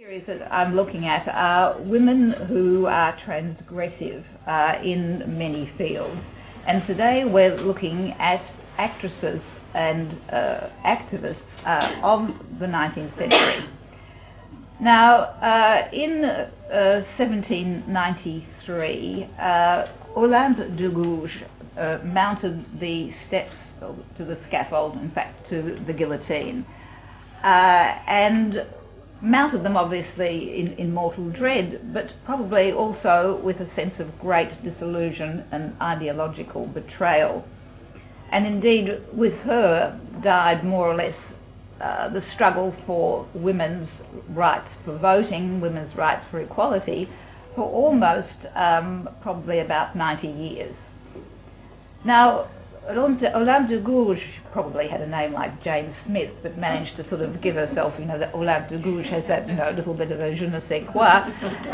Areas that I'm looking at are women who are transgressive uh, in many fields. And today we're looking at actresses and uh, activists uh, of the 19th century. Now, uh, in 1793, uh, uh, Olympe de Gouges mounted the steps to the scaffold, in fact, to the guillotine. and mounted them obviously in, in mortal dread, but probably also with a sense of great disillusion and ideological betrayal. And indeed, with her died more or less uh, the struggle for women's rights for voting, women's rights for equality, for almost um, probably about 90 years. Now, Olympe de Gouges probably had a name like Jane Smith, but managed to sort of give herself, you know, that Olympe de Gouges has that, you know, little bit of a je ne sais quoi,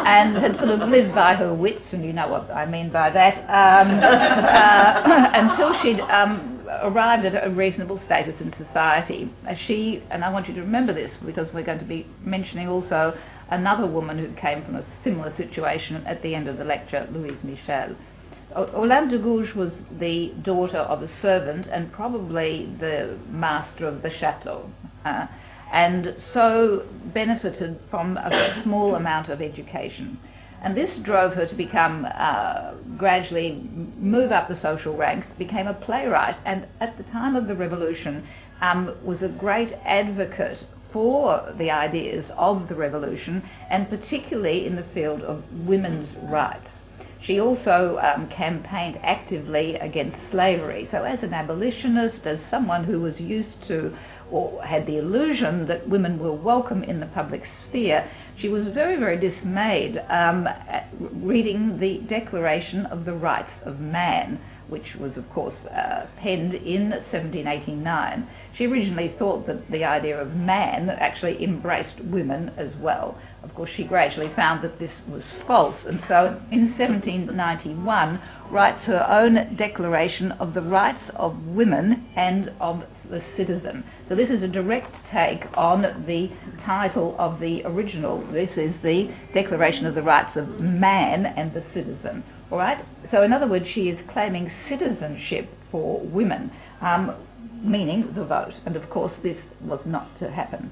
and had sort of lived by her wits, and you know what I mean by that, um, uh, until she'd um, arrived at a reasonable status in society. She, and I want you to remember this because we're going to be mentioning also another woman who came from a similar situation at the end of the lecture, Louise Michel. Olympe de Gouges was the daughter of a servant and probably the master of the chateau, uh, and so benefited from a small amount of education. And this drove her to become, uh, gradually move up the social ranks, became a playwright, and at the time of the revolution um, was a great advocate for the ideas of the revolution, and particularly in the field of women's rights. She also um, campaigned actively against slavery. So, as an abolitionist, as someone who was used to or had the illusion that women were welcome in the public sphere, she was very, very dismayed um, reading the Declaration of the Rights of Man, which was, of course, uh, penned in 1789. She originally thought that the idea of man actually embraced women as well. Of course, she gradually found that this was false, and so in 1791 writes her own Declaration of the Rights of Women and of the Citizen. So this is a direct take on the title of the original. This is the Declaration of the Rights of Man and the Citizen. All right. So in other words, she is claiming citizenship for women, um, meaning the vote. And of course, this was not to happen.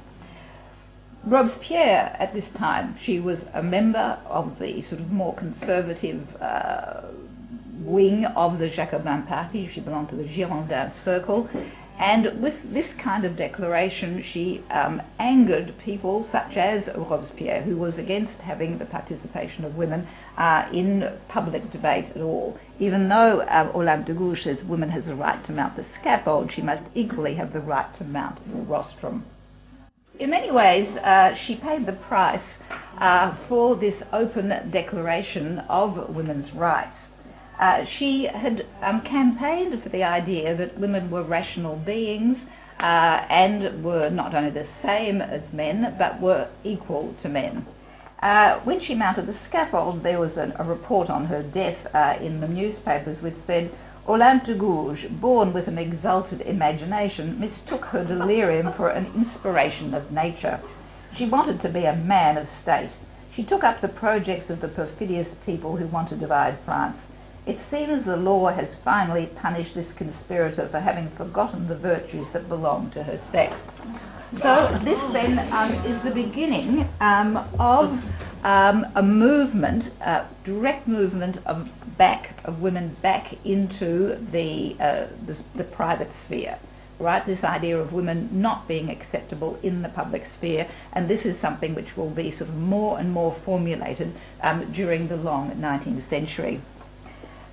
Robespierre, at this time, she was a member of the sort of more conservative uh, wing of the Jacobin party. She belonged to the Girondin circle. And with this kind of declaration, she um, angered people such as Robespierre, who was against having the participation of women uh, in public debate at all. Even though uh, Olympe de Gouges says women has a right to mount the scaffold, she must equally have the right to mount the rostrum in many ways, uh, she paid the price uh, for this open declaration of women's rights. Uh, she had um, campaigned for the idea that women were rational beings uh, and were not only the same as men, but were equal to men. Uh, when she mounted the scaffold, there was an, a report on her death uh, in the newspapers which said, Olympe de Gouges, born with an exalted imagination, mistook her delirium for an inspiration of nature. She wanted to be a man of state. She took up the projects of the perfidious people who want to divide France. It seems the law has finally punished this conspirator for having forgotten the virtues that belong to her sex. So this then um, is the beginning um, of um, a movement, a direct movement of back of women back into the, uh, the, the private sphere. Right, this idea of women not being acceptable in the public sphere, and this is something which will be sort of more and more formulated um, during the long 19th century.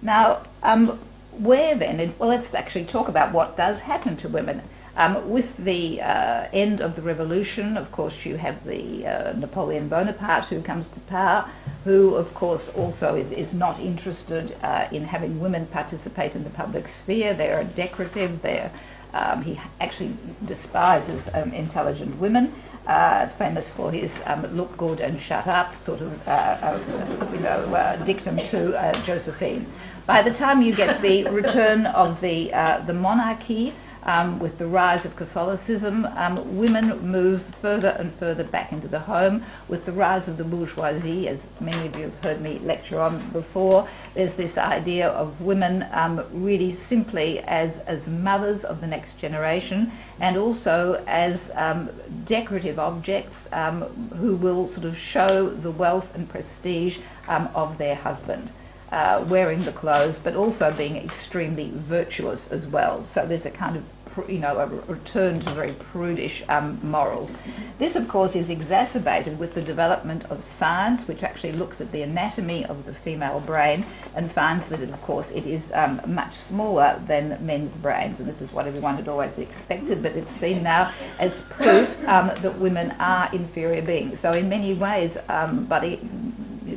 Now, um, where then? Well, let's actually talk about what does happen to women. Um, with the uh, end of the revolution, of course, you have the uh, Napoleon Bonaparte who comes to power, who, of course, also is, is not interested uh, in having women participate in the public sphere. They're decorative. They're, um, he actually despises um, intelligent women. Uh, famous for his um, look good and shut up sort of uh, uh, you know dictum to Josephine. By the time you get the return of the the monarchy, um, with the rise of Catholicism, um, women move further and further back into the home. With the rise of the bourgeoisie, as many of you have heard me lecture on before, there's this idea of women um, really simply as, as mothers of the next generation and also as um, decorative objects um, who will sort of show the wealth and prestige um, of their husband uh, wearing the clothes, but also being extremely virtuous as well. So there's a kind of you know, a return to very prudish um, morals. This, of course, is exacerbated with the development of science, which actually looks at the anatomy of the female brain and finds that, of course, it is um, much smaller than men's brains. And this is what everyone had always expected, but it's seen now as proof um, that women are inferior beings. So, in many ways, um, by the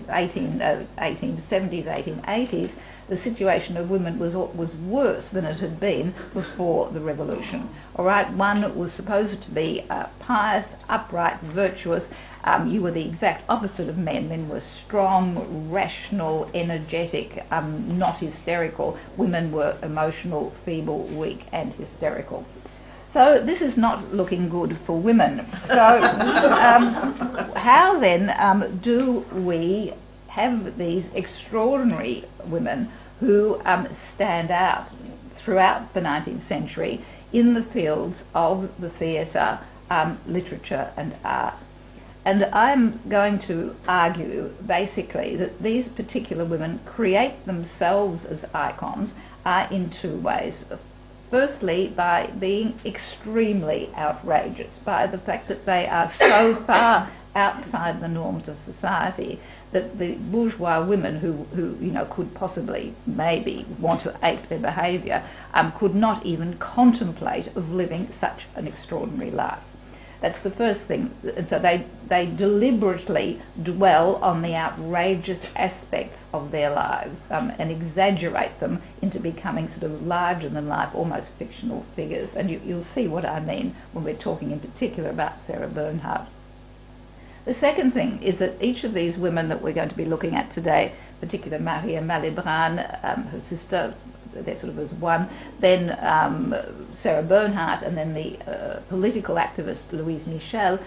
18, uh, 1870s, 1880s, the situation of women was, was worse than it had been before the revolution. All right, one was supposed to be uh, pious, upright, virtuous. Um, you were the exact opposite of men. Men were strong, rational, energetic, um, not hysterical. Women were emotional, feeble, weak, and hysterical. So this is not looking good for women. So um, how then um, do we have these extraordinary women who um, stand out throughout the 19th century in the fields of the theatre, um, literature and art? And I'm going to argue basically that these particular women create themselves as icons uh, in two ways. Firstly, by being extremely outrageous, by the fact that they are so far outside the norms of society that the bourgeois women who, who you know, could possibly, maybe, want to ape their behaviour, um, could not even contemplate of living such an extraordinary life. That's the first thing. So they, they deliberately dwell on the outrageous aspects of their lives um, and exaggerate them into becoming sort of larger than life, almost fictional figures. And you, you'll see what I mean when we're talking in particular about Sarah Bernhardt. The second thing is that each of these women that we're going to be looking at today, particularly Maria Malibran, um, her sister, they're sort of as one, then um, Sarah Bernhardt, and then the uh, political activist Louise Michel,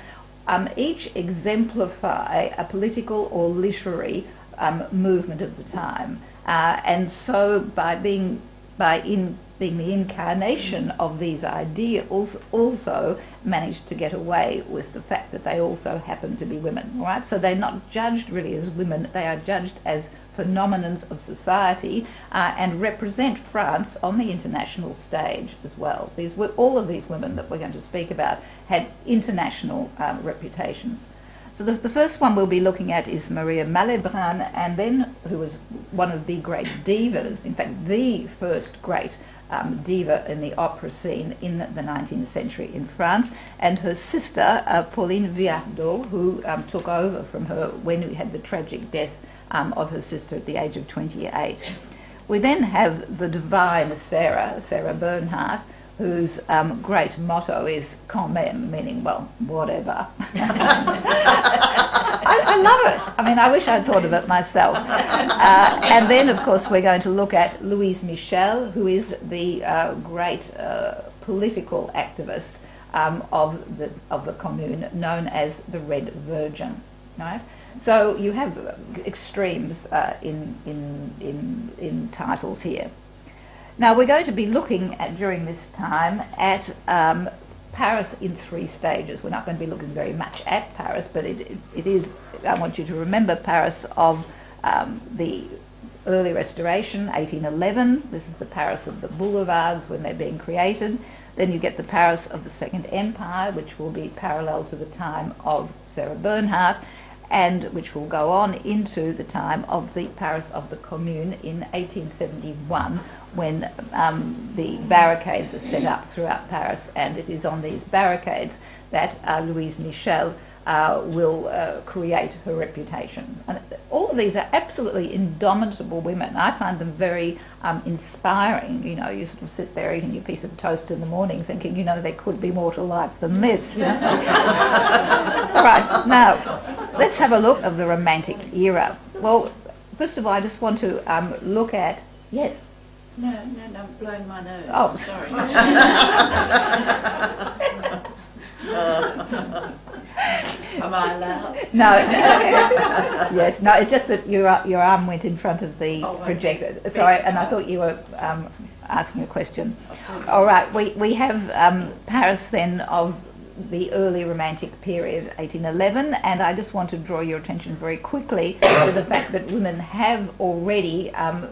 um, each exemplify a political or literary um, movement of the time. Uh, and so by being by in being the incarnation of these ideals, also managed to get away with the fact that they also happen to be women. Right? So they're not judged really as women; they are judged as phenomenons of society uh, and represent France on the international stage as well. These all of these women that we're going to speak about had international um, reputations. So the, the, first one we'll be looking at is Maria Malibran, and then who was one of the great divas, in fact the first great um, diva in the opera scene in the 19th century in France, and her sister uh, Pauline Viardot, who um, took over from her when we had the tragic death um, of her sister at the age of 28. We then have the divine Sarah, Sarah Bernhardt, whose um, great motto is quand même, meaning, well, whatever. I, I, love it. I mean, I wish I'd thought of it myself. Uh, and then, of course, we're going to look at Louise Michel, who is the uh, great uh, political activist um, of, the, of the Commune, known as the Red Virgin. Right? So you have extremes uh, in, in, in, in titles here. Now we're going to be looking at during this time at um, Paris in three stages. We're not going to be looking very much at Paris, but it, it, it is, I want you to remember Paris of um, the early restoration, 1811. This is the Paris of the boulevards when they're being created. Then you get the Paris of the Second Empire, which will be parallel to the time of Sarah Bernhardt and which will go on into the time of the Paris of the Commune in 1871 when um, the barricades are set up throughout Paris. And it is on these barricades that uh, Louise Michel uh, will uh, create her reputation. And all of these are absolutely indomitable women. I find them very um, inspiring. You know, you sort of sit there eating your piece of toast in the morning thinking, you know, there could be more to life than this. You know? right, now, let's have a look of the Romantic era. Well, first of all, I just want to um, look at, yes? No, no, no, I'm blowing my nose. Oh. I'm sorry. Am I allowed? No, yes, no, it's just that your, your arm went in front of the Oh, projector. Sorry, and I thought you were um, asking a question. Oh. All right, we, we have um, Paris then of the early Romantic period, 1811, and I just want to draw your attention very quickly to the fact that women have already um,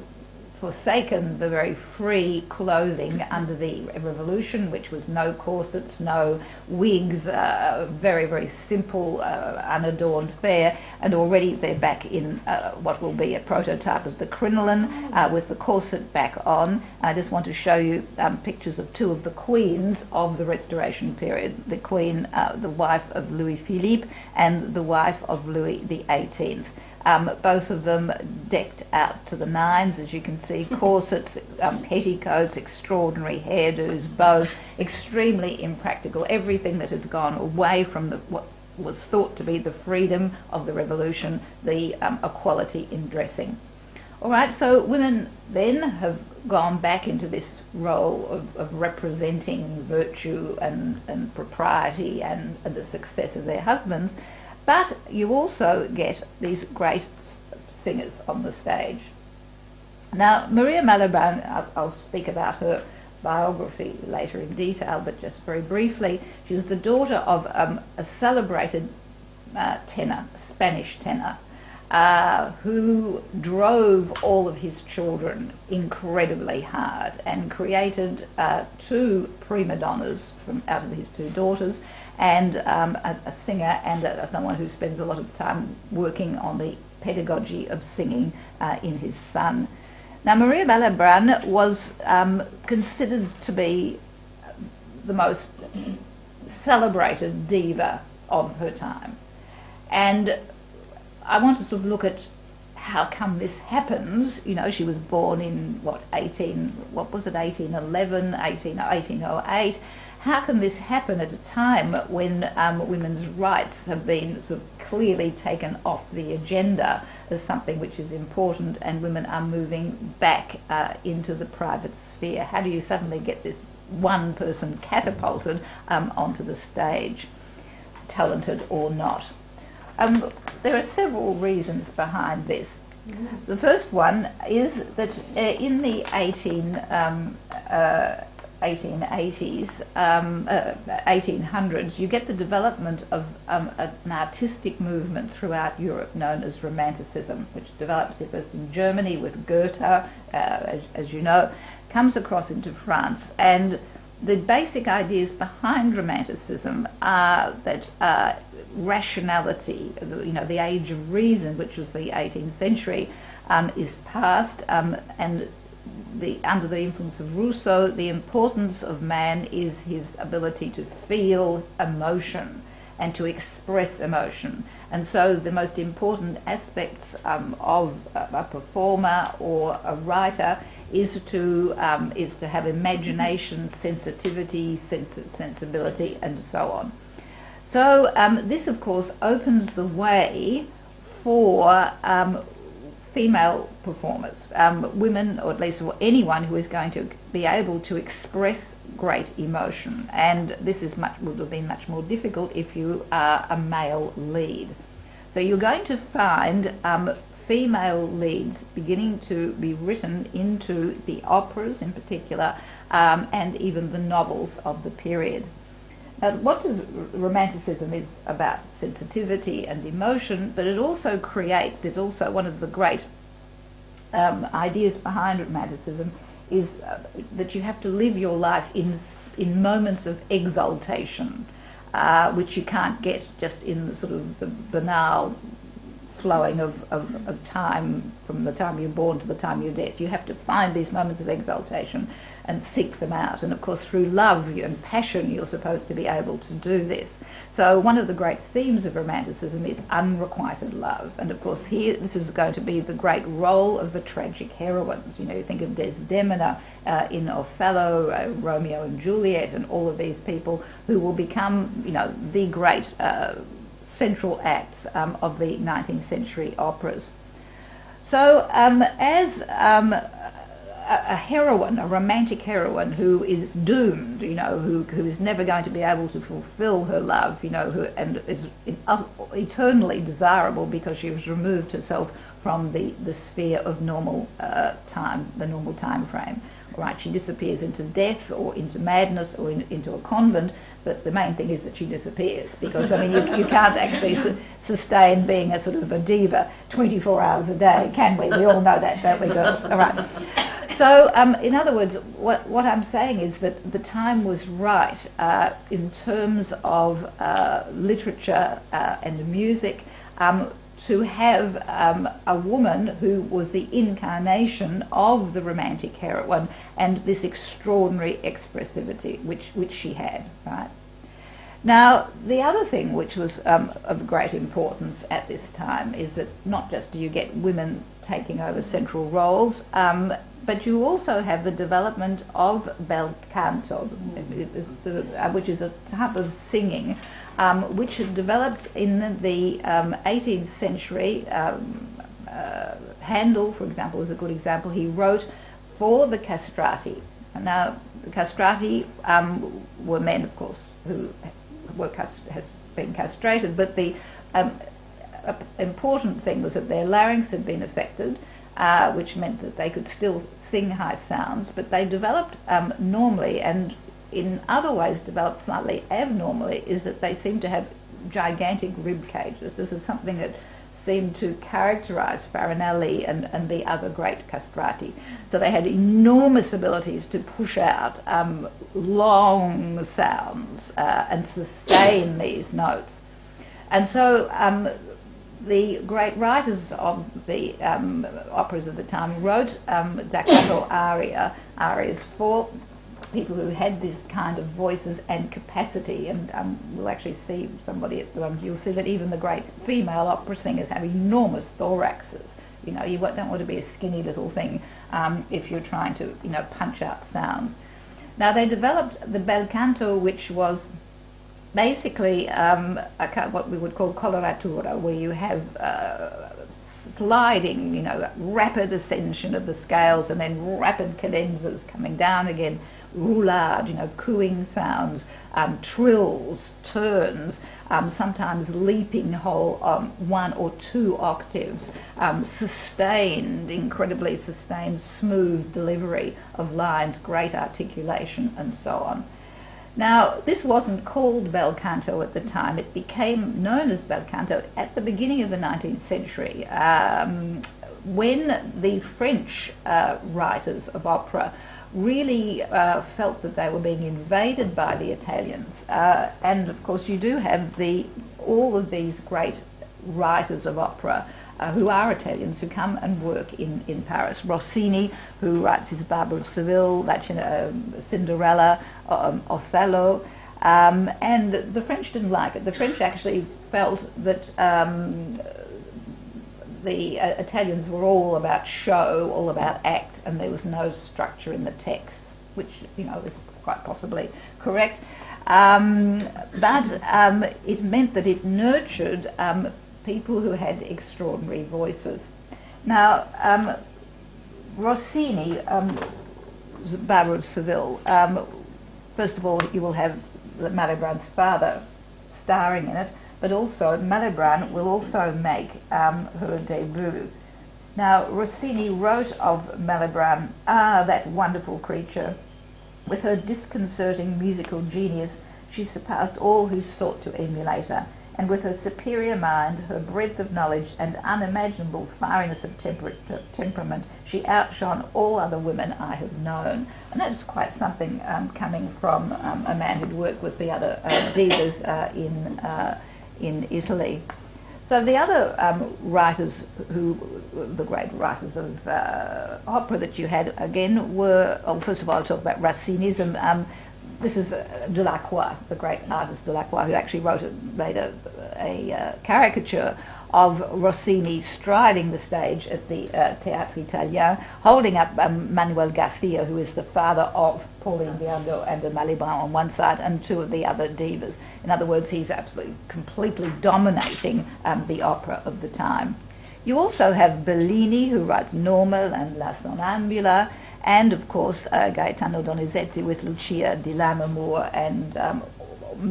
forsaken the very free clothing under the revolution, which was no corsets, no wigs, uh, very, very simple, uh, unadorned fare, and already they're back in uh, what will be a prototype of the crinoline uh, with the corset back on. I just want to show you um, pictures of two of the queens of the Restoration period, the queen, uh, the wife of Louis Philippe, and the wife of Louis the 18th. Um, both of them decked out to the nines, as you can see, corsets, um, petticoats, extraordinary hairdos, bows, extremely impractical. Everything that has gone away from the, what was thought to be the freedom of the revolution, the um, equality in dressing. All right, so women then have gone back into this role of, of representing virtue and, and propriety and, and the success of their husbands. But you also get these great singers on the stage. Now, Maria Malibran, I'll, speak about her biography later in detail, but just very briefly, she was the daughter of um, a celebrated uh, tenor, Spanish tenor, uh, who drove all of his children incredibly hard and created uh, two prima donnas from out of his two daughters and um, a, a singer and a, someone who spends a lot of time working on the pedagogy of singing uh, in his son. Now, Maria Malibran was um, considered to be the most celebrated diva of her time. And I want to sort of look at how come this happens. You know, she was born in what 18, what was it, 1811, 18, 1808. How can this happen at a time when um, women's rights have been sort of clearly taken off the agenda as something which is important and women are moving back uh, into the private sphere? How do you suddenly get this one person catapulted um, onto the stage, talented or not? Um, there are several reasons behind this. The first one is that uh, in the 18, um, uh, 1880s, um, uh, 1800s, you get the development of um, an artistic movement throughout Europe known as Romanticism, which develops first in Germany with Goethe, uh, as, as you know, comes across into France, and the basic ideas behind Romanticism are that uh, rationality, you know, the age of reason, which was the 18th century, um, is past, um, and the, under the influence of Rousseau, the importance of man is his ability to feel emotion and to express emotion. And so the most important aspects um, of a, performer or a writer is to um, is to have imagination, sensitivity, sens- sensibility, and so on. So um, this, of course, opens the way for um, female performers, um, women, or at least anyone who is going to be able to express great emotion. And this is much would have been much more difficult if you are a male lead. So you're going to find um, female leads beginning to be written into the operas in particular, um, and even the novels of the period. What does romanticism is about sensitivity and emotion, but it also creates. It's also one of the great um, ideas behind romanticism is uh, that you have to live your life in in moments of exaltation, uh, which you can't get just in the sort of the banal flowing of, of, of time from the time you're born to the time you're dead. You have to find these moments of exaltation and seek them out. And of course, through love and passion, you're supposed to be able to do this. So one of the great themes of Romanticism is unrequited love. And of course, here this is going to be the great role of the tragic heroines. You know, you think of Desdemona uh, in Othello, uh, Romeo and Juliet, and all of these people who will become, you know, the great uh, central acts um, of the 19th century operas. So, um, as um, a, heroine, a romantic heroine who is doomed, you know, who, who is never going to be able to fulfill her love, you know, who, and is eternally desirable because she has removed herself from the, the sphere of normal uh, time, the normal time frame. Right, she disappears into death or into madness or in, into a convent, but the main thing is that she disappears because I mean you, you can't actually su- sustain being a sort of a diva 24 hours a day, can we? We all know that, don't we, girls? All right. So, um, in other words, what, what I'm saying is that the time was right uh, in terms of uh, literature uh, and music um, to have um, a woman who was the incarnation of the romantic heroine and this extraordinary expressivity which, which she had, right? Now, the other thing which was um, of great importance at this time is that not just do you get women taking over central roles, um, but you also have the development of bel canto, uh, which is a type of singing um, which developed in the um, 18th century. Um, uh, Handel, for example, is a good example. He wrote for the castrati. Now, the castrati um, were men, of course, who were cast- has been castrated, but the um, important thing was that their larynx had been affected, uh, which meant that they could still sing high sounds, but they developed um, normally and in other ways developed slightly abnormally is that they seem to have gigantic rib cages. This is something that seemed to characterize Farinelli and, and the other great castrati. So they had enormous abilities to push out um, long sounds uh, and sustain these notes. And so um, the great writers of the um, operas of the time wrote um, da aria, arias for people who had this kind of voices and capacity. And um, we'll actually see somebody at the, um, you'll see that even the great female opera singers have enormous thoraxes. You know, you don't want to be a skinny little thing um, if you're trying to, you know, punch out sounds. Now they developed the bel canto, which was basically um, what we would call coloratura, where you have uh, sliding, you know, rapid ascension of the scales and then rapid cadenzas coming down again roulade, you know, cooing sounds, um, trills, turns, um, sometimes leaping whole um, one or two octaves, um, sustained, incredibly sustained, smooth delivery of lines, great articulation, and so on. Now, this wasn't called bel canto at the time. It became known as bel canto at the beginning of the 19th century um, when the French uh, writers of opera really uh, felt that they were being invaded by the Italians. Uh, and of course, you do have the all of these great writers of opera uh, who are Italians who come and work in, in Paris. Rossini, who writes his Barber of Seville, that's you know, um, Cinderella, um, Othello. Um, and the French didn't like it. The French actually felt that um, the uh, Italians were all about show, all about act, and there was no structure in the text, which you know is quite possibly correct. Um, but um, it meant that it nurtured um, people who had extraordinary voices. Now, um, Rossini, um, Barber of Seville, um, first of all, you will have Malibran's father starring in it but also Malibran will also make um, her debut. Now, Rossini wrote of Malibran, ah, that wonderful creature. With her disconcerting musical genius, she surpassed all who sought to emulate her, and with her superior mind, her breadth of knowledge, and unimaginable fieriness of temper- temperament, she outshone all other women I have known. And that is quite something um, coming from um, a man who'd worked with the other uh, divas uh, in uh, in Italy. So the other um, writers who, the great writers of uh, opera that you had again were, oh, first of all, I'll talk about Rossinism. Um, this is uh, Delacroix, the great artist Delacroix, who actually wrote a, made a, a uh, caricature of Rossini striding the stage at the uh, Théâtre Italien, holding up um, Manuel Garcia, who is the father of Pauline Viardot and the Malibran on one side, and two of the other divas. In other words, he's absolutely completely dominating um, the opera of the time. You also have Bellini, who writes Norma and La Sonnambula, and of course uh, Gaetano Donizetti with Lucia di Lammermoor and um,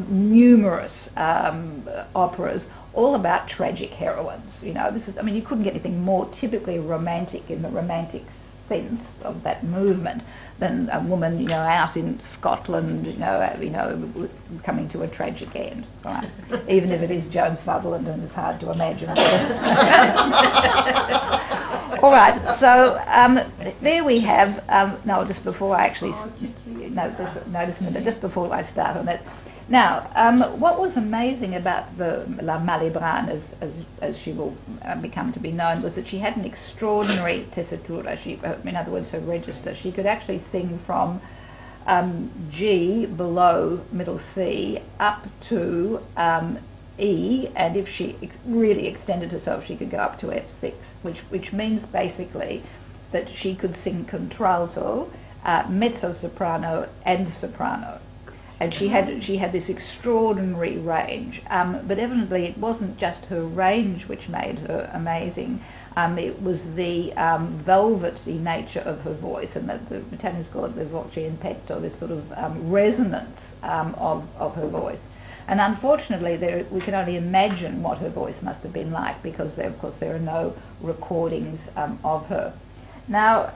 numerous um, operas all about tragic heroines. You know, this is, I mean, you couldn't get anything more typically romantic in the romantic sense of that movement than a woman, you know, out in Scotland, you know, uh, you know, coming to a tragic end, right? Even if it is Joan Sutherland and it's hard to imagine. All right, so um, there we have, um, no, just before I actually, no, this, notice a minute, just before I start on that, now, um, what was amazing about the La Malibran, as, as, as she will uh, become to be known, was that she had an extraordinary tessitura. She, uh, in other words, her register. She could actually sing from um, G below middle C up to um, E, and if she ex- really extended herself, she could go up to F6, which, which means basically that she could sing contralto, uh, mezzo soprano, and soprano and she had she had this extraordinary range. Um, but evidently, it wasn't just her range which made her amazing. Um, it was the um, velvety nature of her voice, and the, the Italians call it the voce in petto, this sort of um, resonance um, of, of her voice. And unfortunately, there, we can only imagine what her voice must have been like because, there, of course, there are no recordings um, of her. Now,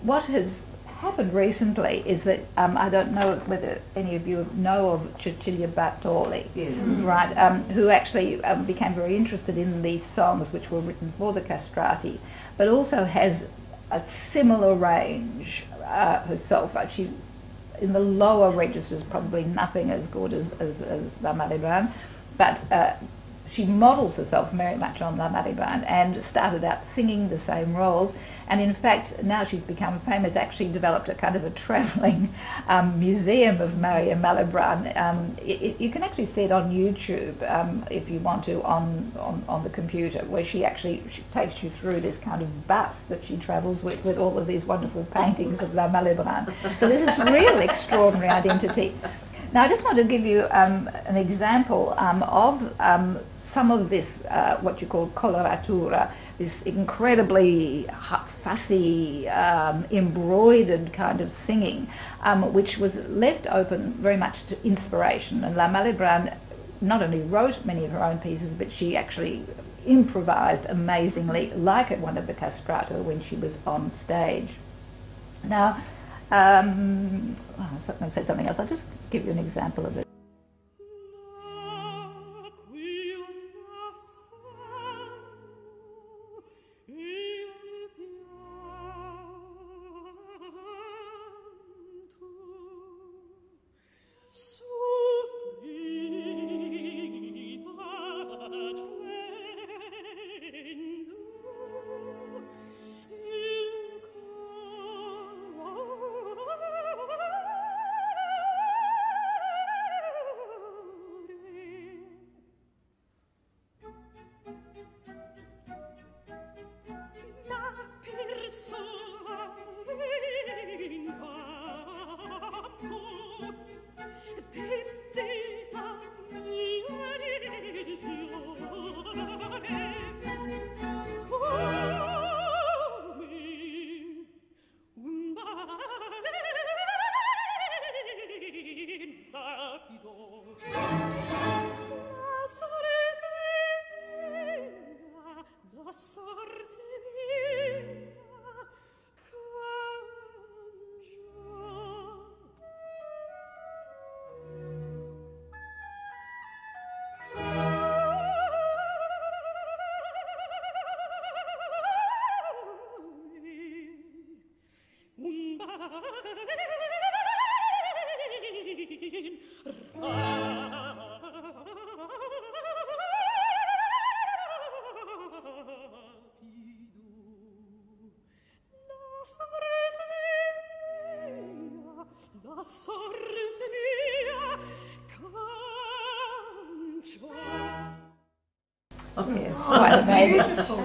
what has happened recently is that um, I don't know whether any of you know of Cecilia Bartoli, yes. right? Um, who actually um, became very interested in these songs which were written for the castrati, but also has a similar range uh, herself. She, in the lower registers, probably nothing as good as as, as La Malibran, but uh, she models herself very much on La Malibran and started out singing the same roles and in fact, now she's become famous, actually developed a kind of a travelling um, museum of Maria Malibran. Um, it, you can actually see it on YouTube um, if you want to on, on, on the computer, where she actually she takes you through this kind of bus that she travels with, with all of these wonderful paintings of La Malibran. So this is real extraordinary identity. Now, I just want to give you um, an example um, of um, some of this, uh, what you call coloratura, this incredibly fussy, um, embroidered kind of singing, um, which was left open very much to inspiration. And La Malibran not only wrote many of her own pieces, but she actually improvised amazingly, like at one of the castrato when she was on stage. Now, um, oh, I was going to say something else. I'll just give you an example of it.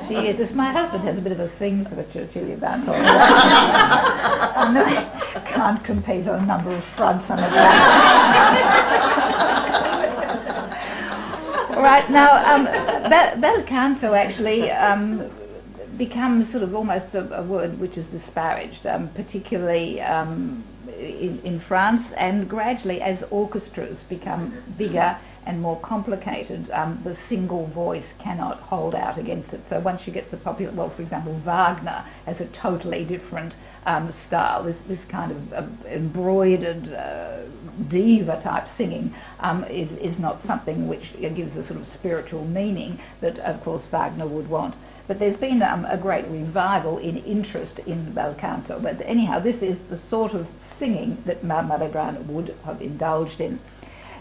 She is. As my husband has a bit of a thing for the. I know I can't compete on a number of fronts. All right, now, um, Bel, Canto actually um, becomes sort of almost a, a word which is disparaged, um, particularly um, in, in France, and gradually as orchestras become bigger and more complicated, um, the single voice cannot hold out against it. So once you get the popular, well, for example, Wagner has a totally different um, style, this, this kind of uh, embroidered uh, diva type singing um, is, is not something which gives the sort of spiritual meaning that, of course, Wagner would want. But there's been um, a great revival in interest in bel canto. But anyhow, this is the sort of singing that Malibran would have indulged in.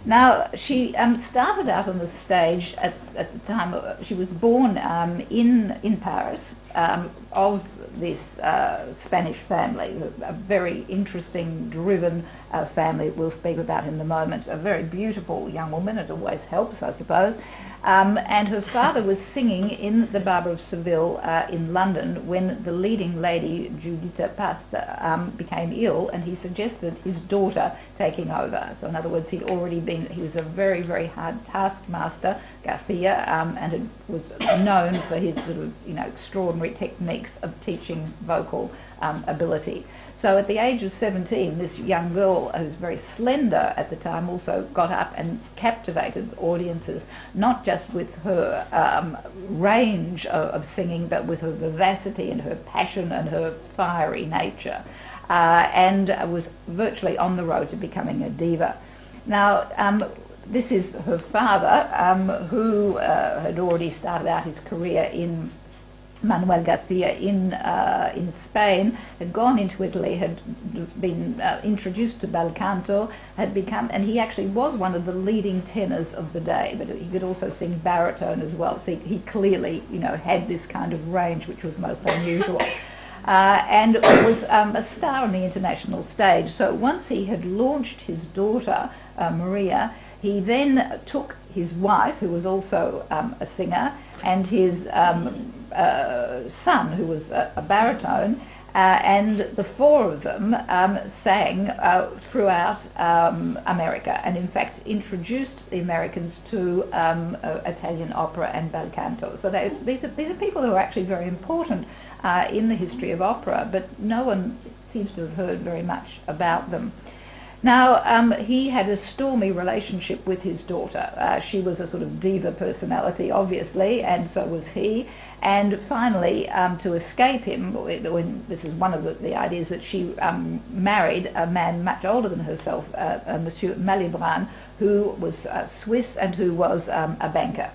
Now, she um, started out on the stage at, at the time, uh, she was born um, in, in Paris um, of this uh, Spanish family, a very interesting, driven uh, family we'll speak about in a moment. A very beautiful young woman, it always helps, I suppose. Um, and her father was singing in the Barber of Seville uh, in London when the leading lady, Giuditta Pasta, um, became ill, and he suggested his daughter taking over. So, in other words, he'd already been, he was a very, very hard taskmaster, Garcia, um, and it was known for his sort of, you know, extraordinary techniques of teaching vocal um, ability. So at the age of 17, this young girl, who's very slender at the time, also got up and captivated audiences, not just with her um, range of, of, singing, but with her vivacity and her passion and her fiery nature, uh, and was virtually on the road to becoming a diva. Now, um, this is her father, um, who uh, had already started out his career in Manuel Garcia in uh, in Spain had gone into Italy, had been uh, introduced to bel canto, had become, and he actually was one of the leading tenors of the day. But he could also sing baritone as well. So he, he clearly, you know, had this kind of range, which was most unusual. Uh, and was um, a star on the international stage. So once he had launched his daughter, uh, Maria, he then took his wife, who was also um, a singer, and his um, uh, son, who was a, a baritone, uh, and the four of them um, sang uh, throughout um, America, and in fact introduced the Americans to um, uh, Italian opera and bel canto. So they, these are these are people who are actually very important in the history of opera, but no one seems to have heard very much about them. Now, um, he had a stormy relationship with his daughter. Uh, she was a sort of diva personality, obviously, and so was he. And finally, um, to escape him, when, this is one of the, the ideas that she um, married a man much older than herself, uh, uh, Monsieur Malibran, who was uh, Swiss and who was um, a banker.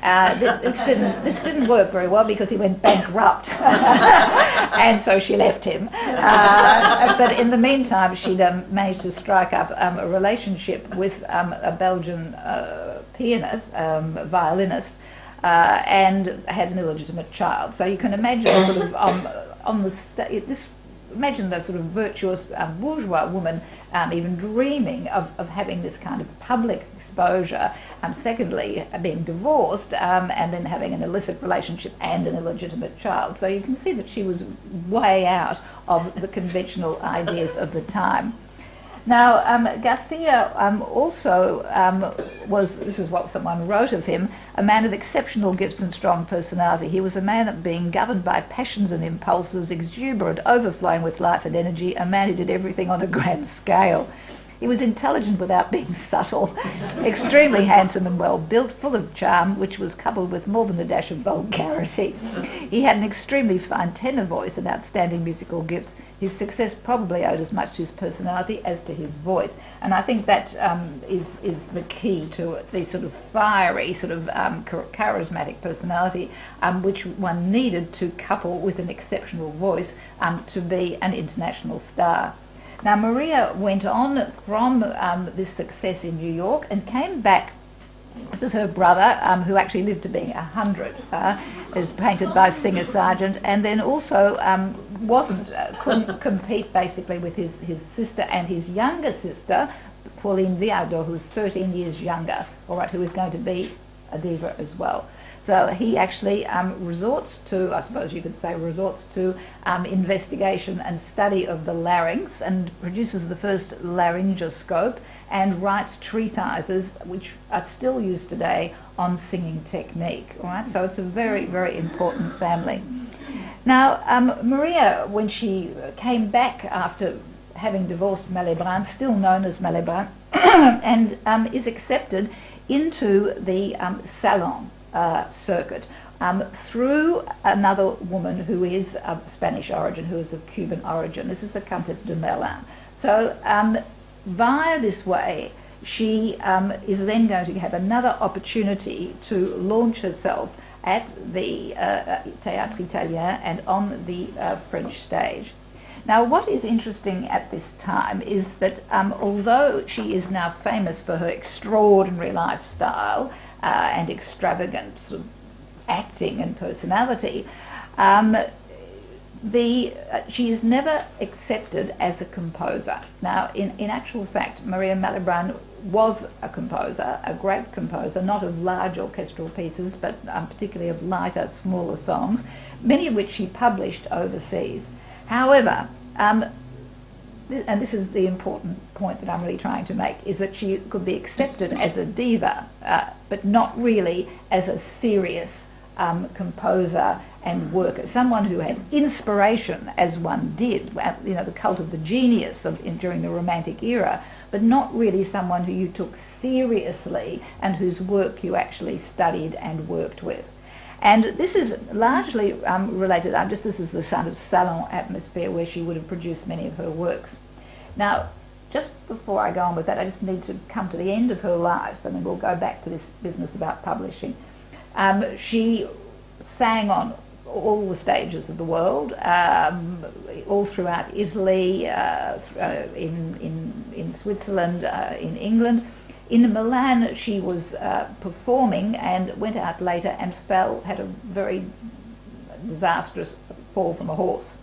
Uh, this, didn't, this didn't work very well because he went bankrupt, and so she left him. Uh, but in the meantime, she'd um, managed to strike up um, a relationship with um, a Belgian uh, pianist, violinist, uh, and had an illegitimate child. So you can imagine sort of um, on the sta- this imagine the sort of virtuous um, bourgeois woman um, even dreaming of, of having this kind of public exposure. Um, secondly, being divorced um, and then having an illicit relationship and an illegitimate child. So you can see that she was way out of the conventional ideas of the time. Now, um, um, also um, was, this is what someone wrote of him, a man of exceptional gifts and strong personality. He was a man of being governed by passions and impulses, exuberant, overflowing with life and energy, a man who did everything on a grand scale. He was intelligent without being subtle, extremely handsome and well built, full of charm, which was coupled with more than a dash of vulgarity. He had an extremely fine tenor voice and outstanding musical gifts his success probably owed as much to his personality as to his voice. And I think that um, is is the key to the sort of fiery, sort of um, charismatic personality, um, which one needed to couple with an exceptional voice um, to be an international star. Now, Maria went on from um, this success in New York and came back this is her brother, um, who actually lived to be 100, uh, is painted by Singer Sargent, and then also um, wasn't, uh, couldn't compete basically with his, his sister and his younger sister, Pauline Viardot, who's 13 years younger, all right, who is going to be a diva as well. So he actually um, resorts to, I suppose you could say, resorts to um, investigation and study of the larynx and produces the first laryngoscope and writes treatises which are still used today on singing technique. All right, so it's a very, very important family. Now, um, Maria, when she came back after having divorced Malibran, still known as Malibran, and um, is accepted into the um, salon uh, circuit um, through another woman who is of Spanish origin, who is of Cuban origin. This is the Countess de Merlin. So um, via this way, she um, is then going to have another opportunity to launch herself at the uh, uh, Théâtre Italien and on the uh, French stage. Now, what is interesting at this time is that um, although she is now famous for her extraordinary lifestyle uh, and extravagant sort of acting and personality, um, the, uh, she is never accepted as a composer. Now, in, in actual fact, Maria Malibran was a composer, a great composer, not of large orchestral pieces, but um, particularly of lighter, smaller songs, many of which she published overseas. However, um, and this is the important point that I'm really trying to make, is that she could be accepted as a diva, uh, but not really as a serious um, composer and worker, someone who had inspiration, as one did, you know, the cult of the genius of, in, during the Romantic era, but not really someone who you took seriously and whose work you actually studied and worked with. And this is largely um, related, I'm just this is the sort of salon atmosphere where she would have produced many of her works. Now, just before I go on with that, I just need to come to the end of her life, and then we'll go back to this business about publishing. Um, she sang on all the stages of the world, um, all throughout Italy, uh, uh, in, in, in Switzerland, uh, in England. In Milan, she was uh, performing and went out later and fell, had a very disastrous fall from a horse,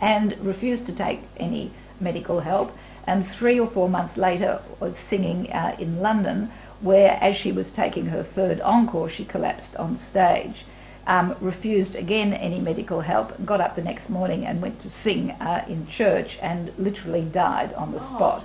and refused to take any medical help. And three or four months later, was singing uh, in London, where, as she was taking her third encore, she collapsed on stage um, refused again any medical help, got up the next morning and went to sing uh, in church and literally died on the spot.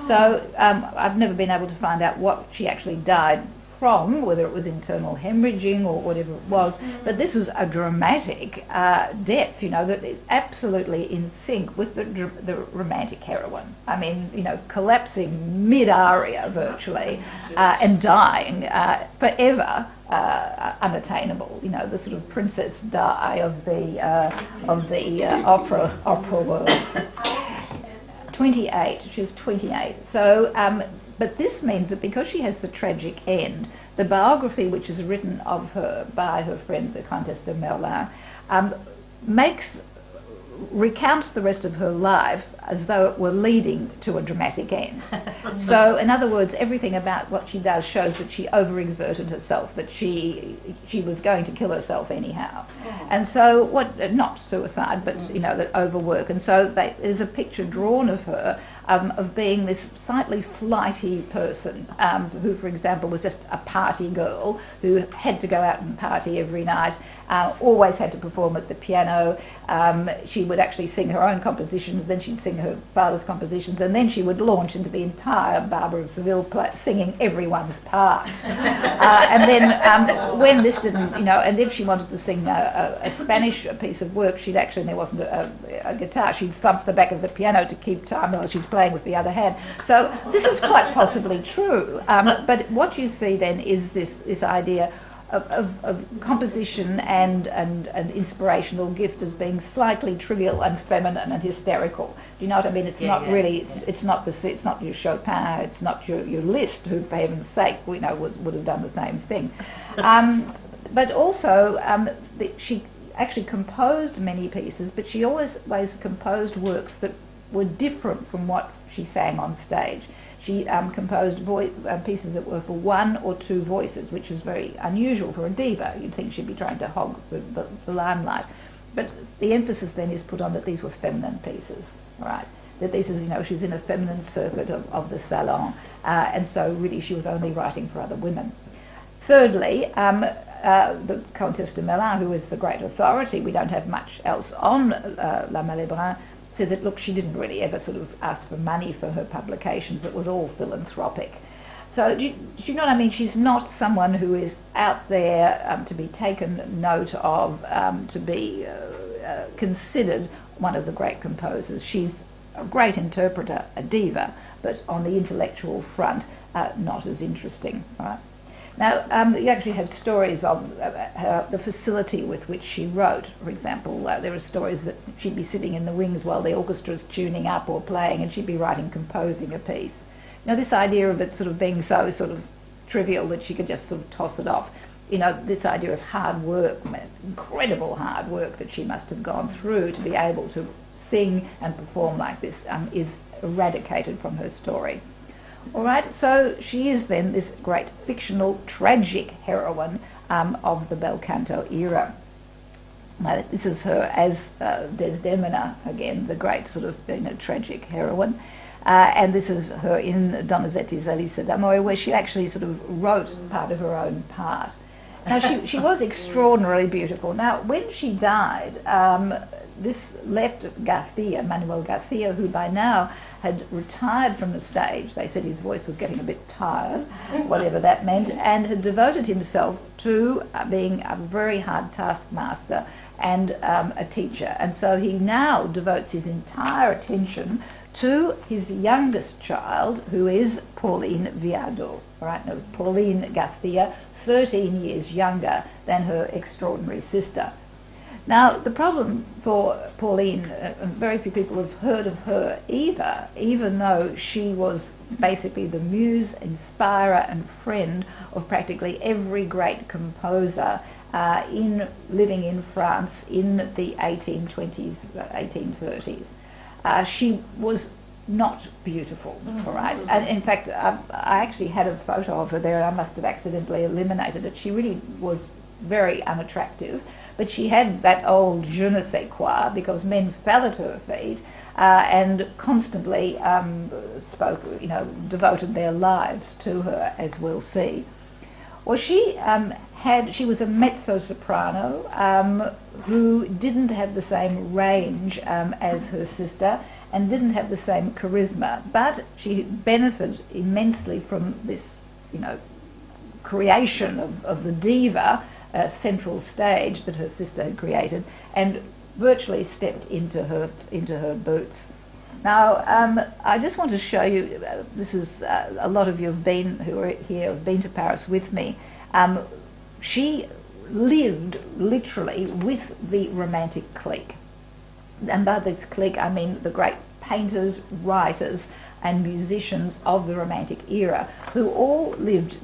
So um, I've never been able to find out what she actually died from, whether it was internal hemorrhaging or whatever it was. But this is a dramatic uh, death, you know, that is absolutely in sync with the, the romantic heroine. I mean, you know, collapsing mid aria virtually uh, and dying uh, forever. Uh, unattainable, you know, the sort of princess die of the uh, of the uh, opera opera world. 28. She was 28. So um, but this means that because she has the tragic end, the biography which is written of her by her friend, the Countess de Merlin, um, makes recounts the rest of her life as though it were leading to a dramatic end. so, in other words, everything about what she does shows that she overexerted herself, that she she was going to kill herself anyhow, oh. and so what? Not suicide, but you know, that overwork. And so they, there's a picture drawn of her um, of being this slightly flighty person um, who, for example, was just a party girl who had to go out and party every night, uh, always had to perform at the piano. Um, she would actually sing her own compositions, then she'd sing her father's compositions, and then she would launch into the entire Barber of Seville play, singing everyone's parts. uh, and then um, when this didn't, you know, and if she wanted to sing a, a, a Spanish piece of work, she'd actually, and there wasn't a, a, guitar, she'd thump the back of the piano to keep time while she's playing with the other hand. So this is quite possibly true. Um, but what you see then is this, this idea of, of, of, composition and, and, and inspirational gift as being slightly trivial and feminine and hysterical. Do you know what I mean? It's yeah, not yeah, really. It's, it's, not the. It's not your Chopin. It's not your, your Liszt, who, for heaven's sake, you know, was would have done the same thing. Um, but also, um, the, she actually composed many pieces, but she always, always composed works that were different from what she sang on stage. She um, composed uh, pieces that were for one or two voices, which is very unusual for a diva. You'd think she'd be trying to hog the, the, the limelight. But the emphasis then is put on that these were feminine pieces, right? That this is, you know, she's in a feminine circuit of, of the salon, uh, and so really she was only writing for other women. Thirdly, um, uh, the Comtesse de Merlin, who is the great authority, we don't have much else on uh, La Malibran, that, look, she didn't really ever sort of ask for money for her publications. It was all philanthropic. So do you, do you know what I mean? She's not someone who is out there um, to be taken note of, um, to be, uh, uh, considered one of the great composers. She's a great interpreter, a diva, but on the intellectual front, uh, not as interesting. Right? Now, um, you actually have stories of uh, the facility with which she wrote. For example, uh, there are stories that she'd be sitting in the wings while the orchestra's tuning up or playing, and she'd be writing, composing a piece. Now, this idea of it sort of being so sort of trivial that she could just sort of toss it off. You know, this idea of hard work, incredible hard work that she must have gone through to be able to sing and perform like this um, is eradicated from her story. All right, so she is then this great fictional, tragic heroine um, of the bel canto era. Now, this is her as uh, Desdemona, again, the great sort of you know, tragic heroine. Uh, and this is her in Donizetti's Elisir d'Amore, where she actually sort of wrote part of her own part. Now, she, she was extraordinarily beautiful. Now, when she died, um, this left Garcia, Manuel Garcia, who by now had retired from the stage. They said his voice was getting a bit tired, whatever that meant, and had devoted himself to uh, being a very hard taskmaster and um, a teacher. And so he now devotes his entire attention to his youngest child, who is Pauline Viardot. Right, and it was Pauline Garcia, 13 years younger than her extraordinary sister. Now, the problem for Pauline, uh, very few people have heard of her either, even though she was basically the muse, inspirer, and friend of practically every great composer uh, in living in France in the 1820s, 1830s. Uh, she was not beautiful, mm-hmm. all right? And in fact, I, I actually had a photo of her there. I must have accidentally eliminated it. She really was very unattractive. But she had that old je ne sais quoi because men fell at her feet uh, and constantly um, spoke, you know, devoted their lives to her, as we'll see. Well, she um, had, she was a mezzo soprano um, who didn't have the same range um, as her sister and didn't have the same charisma, but she benefited immensely from this, you know, creation of, of the diva uh, central stage that her sister had created and virtually stepped into her into her boots. Now, um, I just want to show you. Uh, this is uh, a lot of you have been who are here have been to Paris with me. Um, she lived literally with the romantic clique, and by this clique I mean the great painters, writers, and musicians of the Romantic era, who all lived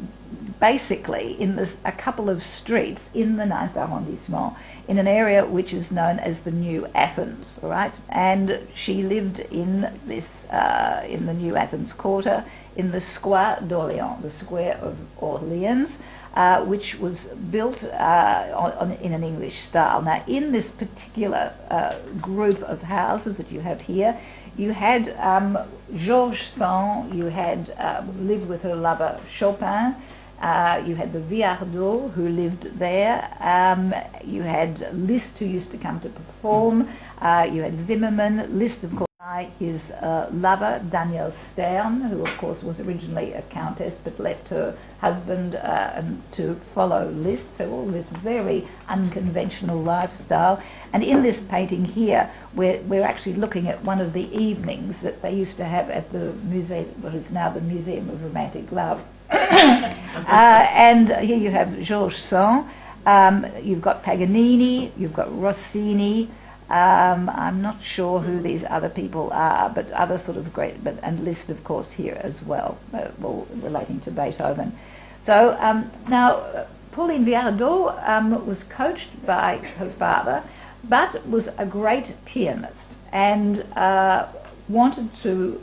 basically in this, a couple of streets in the ninth arrondissement in an area which is known as the New Athens, all right? And she lived in this, uh, in the New Athens quarter, in the Square d'Orléans, the Square of Orleans, uh, which was built uh, on, on, in an English style. Now, in this particular uh, group of houses that you have here, you had um, George Sand, you had uh, lived with her lover Chopin, uh, you had the Viardot who lived there. Um, you had Liszt who used to come to perform. Uh, you had Zimmermann. Liszt, of course, his uh, lover Daniel Stern, who of course was originally a countess but left her husband uh, to follow Liszt. So all this very unconventional lifestyle. And in this painting here, we're, we're actually looking at one of the evenings that they used to have at the museum, what is now the Museum of Romantic Love. uh, and here you have George Sand. Um, you've got Paganini, you've got Rossini. Um, I'm not sure who these other people are, but other sort of great, but and Liszt, of course, here as well, uh, all relating to Beethoven. So um, now, Pauline Viardot um, was coached by her father, but was a great pianist and uh, wanted to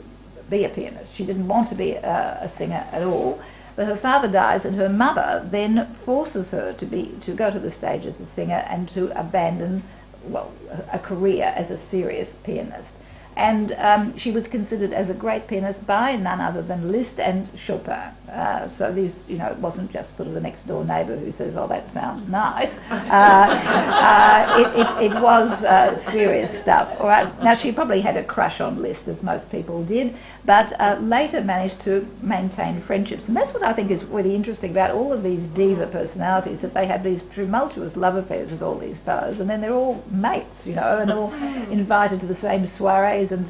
be a pianist. She didn't want to be a, a singer at all. But her father dies, and her mother then forces her to be to go to the stage as a singer and to abandon well a career as a serious pianist. And um, she was considered as a great pianist by none other than Liszt and Chopin. Uh, so these, you know, it wasn't just sort of the next door neighbour who says, "Oh, that sounds nice." Uh, uh, it, it, it, was uh, serious stuff. All right. Now she probably had a crush on Liszt, as most people did, but uh, later managed to maintain friendships, and that's what I think is really interesting about all of these diva personalities that they have these tumultuous love affairs with all these fellows, and then they're all mates, you know, and all invited to the same soirees and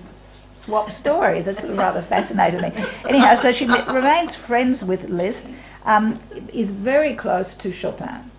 swap stories. It's rather fascinated me. Anyhow, so she remains friends with Liszt, um, is very close to Chopin.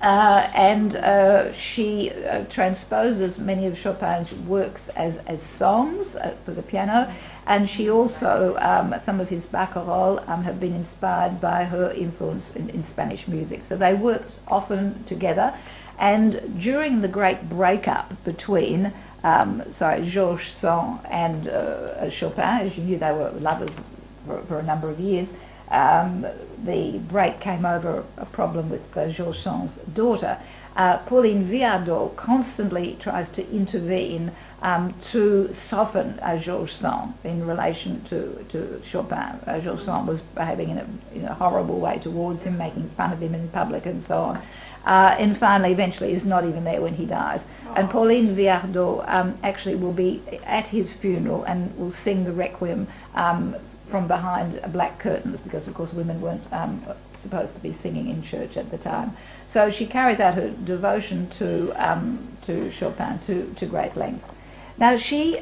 Uh, and uh, she uh, transposes many of Chopin's works as, as songs uh, for the piano, and she also, um, some of his barcaroles um, have been inspired by her influence in, in Spanish music. So they worked often together, and during the great breakup between um, sorry, George Sand and uh, Chopin, as you knew, they were lovers for, for a number of years. Um, the break came over a problem with uh, George Sand's daughter. Uh, Pauline Viardot constantly tries to intervene um, to soften uh, George Sand in relation to, to Chopin. Uh, George Sand was behaving in a, in a horrible way towards him, making fun of him in public and so on. Uh, and finally, eventually, is not even there when he dies. And Pauline Viardot um, actually will be at his funeral and will sing the requiem um, from behind black curtains because, of course, women weren't um, supposed to be singing in church at the time. So she carries out her devotion to um, to Chopin to, to great lengths. Now she.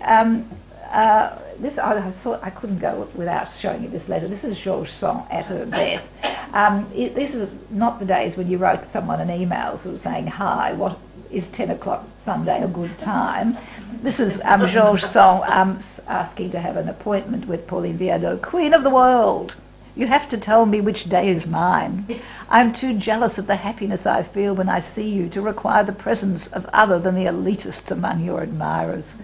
Uh, this I, I, thought I couldn't go without showing you this letter. This is George Sand at her best. Um, it, this is not the days when you wrote someone an email sort of saying, "Hi, what is 10 o'clock Sunday a good time. This is um, George Sand um, asking to have an appointment with Pauline Viardot, Queen of the World. You have to tell me which day is mine. I'm too jealous of the happiness I feel when I see you to require the presence of other than the elitists among your admirers.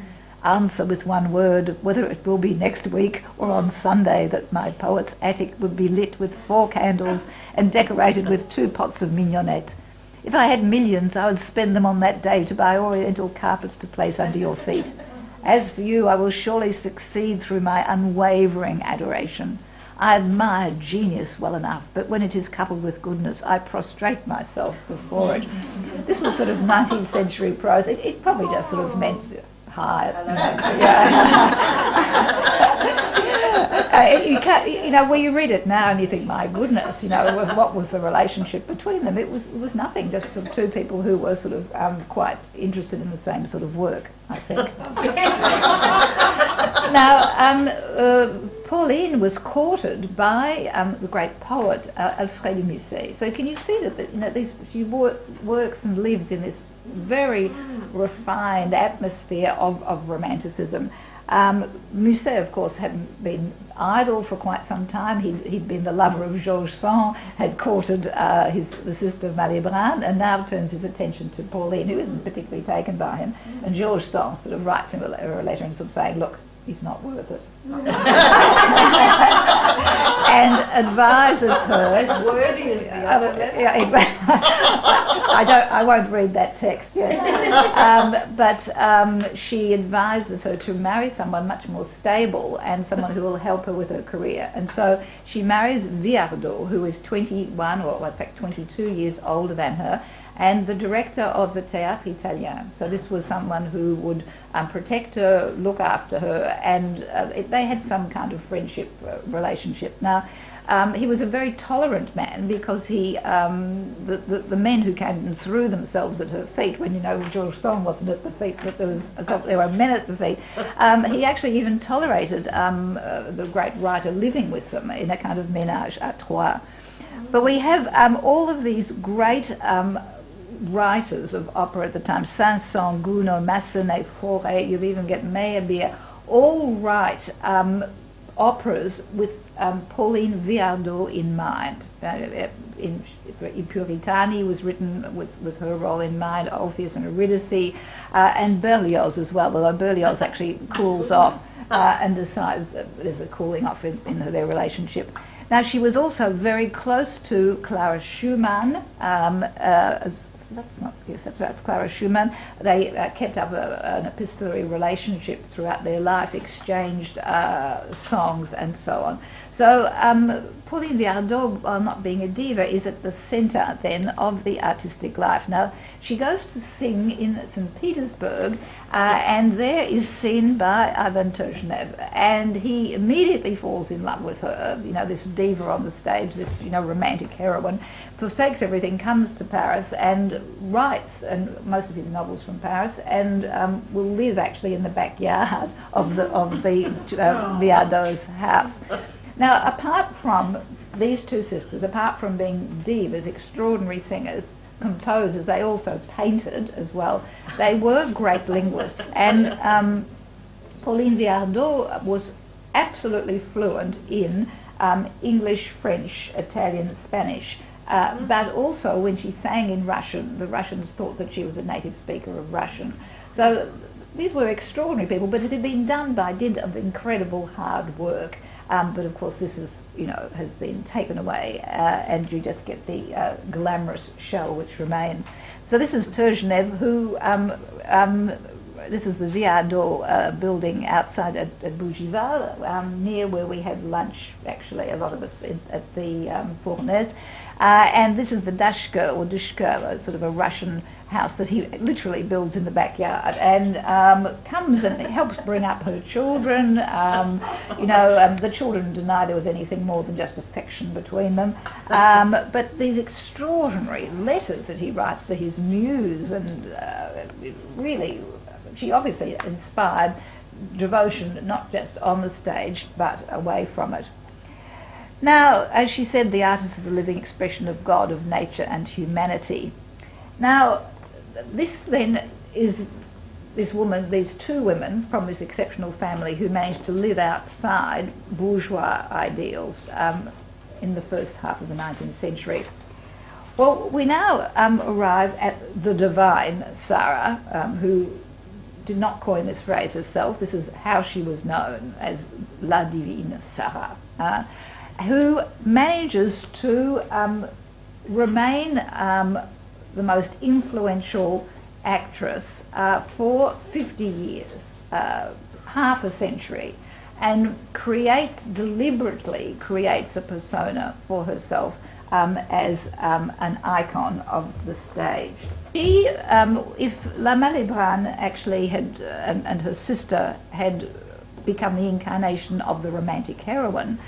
Answer with one word whether it will be next week or on Sunday that my poet's attic will be lit with four candles and decorated with two pots of mignonette. If I had millions, I would spend them on that day to buy oriental carpets to place under your feet. As for you, I will surely succeed through my unwavering adoration. I admire genius well enough, but when it is coupled with goodness, I prostrate myself before it. This was sort of 19th century prose. It, it probably just sort of meant hi. You know, yeah. uh, you, can't, you know, when you read it now and you think, my goodness, you know, what was the relationship between them? It was, it was nothing, just sort of two people who were sort of um, quite interested in the same sort of work, I think. now, um, uh, Pauline was courted by um, the great poet uh, Alfred de Musset. So can you see that, that you know, these, she wor- works and lives in this very refined atmosphere of, of romanticism. Um, Musset, of course, had been idle for quite some time. He'd, he'd been the lover of George Sand, had courted uh, his, the sister of Malibran, and now turns his attention to Pauline, who isn't particularly taken by him. And George Sand sort of writes him a, a letter and sort of saying, look, he's not worth it. and advises her. As wordy as the other yeah, I don't. I won't read that text yet. Um, but um, she advises her to marry someone much more stable and someone who will help her with her career. And so she marries Viardot, who is 21 or in fact 22 years older than her and the director of the Théâtre Italien. So this was someone who would um, protect her, look after her, and uh, it, they had some kind of friendship uh, relationship. Now, um, he was a very tolerant man because he, um, the, the, the, men who came and threw themselves at her feet, when you know George Sand wasn't at the feet, but there was there were men at the feet. Um, he actually even tolerated um, uh, the great writer living with them in a kind of ménage à trois. But we have um, all of these great um, writers of opera at the time, Saint-Saëns, Gounod, Massenet, Fauré, you've even got Meyerbeer, all write um, operas with um, Pauline Viardot in mind. Uh, in, in Puritani was written with, with her role in mind, Orpheus and Eurydice, uh, and Berlioz as well, although Berlioz actually cools off uh, and decides that there's a cooling off in, in their relationship. Now, she was also very close to Clara Schumann, um, uh, that's not yes, that's right, Clara Schumann. They uh, kept up a, an epistolary relationship throughout their life, exchanged uh, songs and so on. So um, Pauline Viardot, while not being a diva, is at the centre then of the artistic life. Now, she goes to sing in St. Petersburg, uh, and there is seen by Ivan Turgenev, and he immediately falls in love with her. You know, this diva on the stage, this you know romantic heroine, forsakes everything, comes to Paris, and writes, and most of his novels from Paris, and um, will live actually in the backyard of the of the uh, Viardot's house. Now, apart from these two sisters, apart from being divas, extraordinary singers, composers, they also painted as well. They were great linguists, and um, Pauline Viardot was absolutely fluent in um, English, French, Italian, Spanish. Uh, but also, when she sang in Russian, the Russians thought that she was a native speaker of Russian. So these were extraordinary people, but it had been done by dint of incredible hard work. Um, but of course, this is, you know, has been taken away, uh, and you just get the uh, glamorous shell which remains. So this is Turgenev, who um, um, this is the Viardot uh, building outside at, at Bougival, um, near where we had lunch. Actually, a lot of us in, at the um, Fournaise. Uh, and this is the Dashka or Dushka, sort of a Russian house that he literally builds in the backyard and um, comes and helps bring up her children. Um, you know, um, the children deny there was anything more than just affection between them. Um, but these extraordinary letters that he writes to his muse and uh, really, she obviously inspired devotion not just on the stage but away from it. Now, as she said, the artist is the living expression of God, of nature and humanity. Now, this then is this woman, these two women from this exceptional family who managed to live outside bourgeois ideals um, in the first half of the 19th century. Well, we now um, arrive at the divine Sarah, um, who did not coin this phrase herself. This is how she was known as La Divine Sarah, uh, who manages to um, remain um, the most influential actress uh, for 50 years, uh, half a century, and creates, deliberately creates a persona for herself um, as um, an icon of the stage. She, um, if La Malibran actually had, uh, and, and, her sister had become the incarnation of the romantic heroine,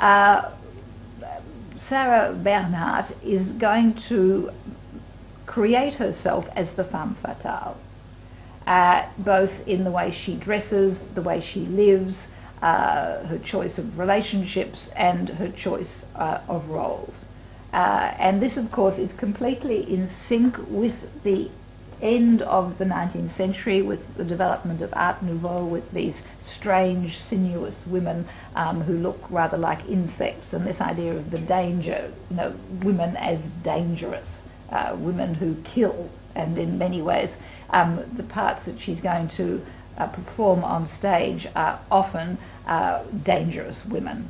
uh, Sarah Bernhardt is going to create herself as the femme fatale, uh, both in the way she dresses, the way she lives, uh, her choice of relationships, and her choice uh, of roles. Uh, and this, of course, is completely in sync with the end of the 19th century with the development of Art Nouveau with these strange, sinuous women um, who look rather like insects and this idea of the danger, you know, women as dangerous uh, women who kill, and in many ways, um, the parts that she's going to uh, perform on stage are often uh, dangerous women.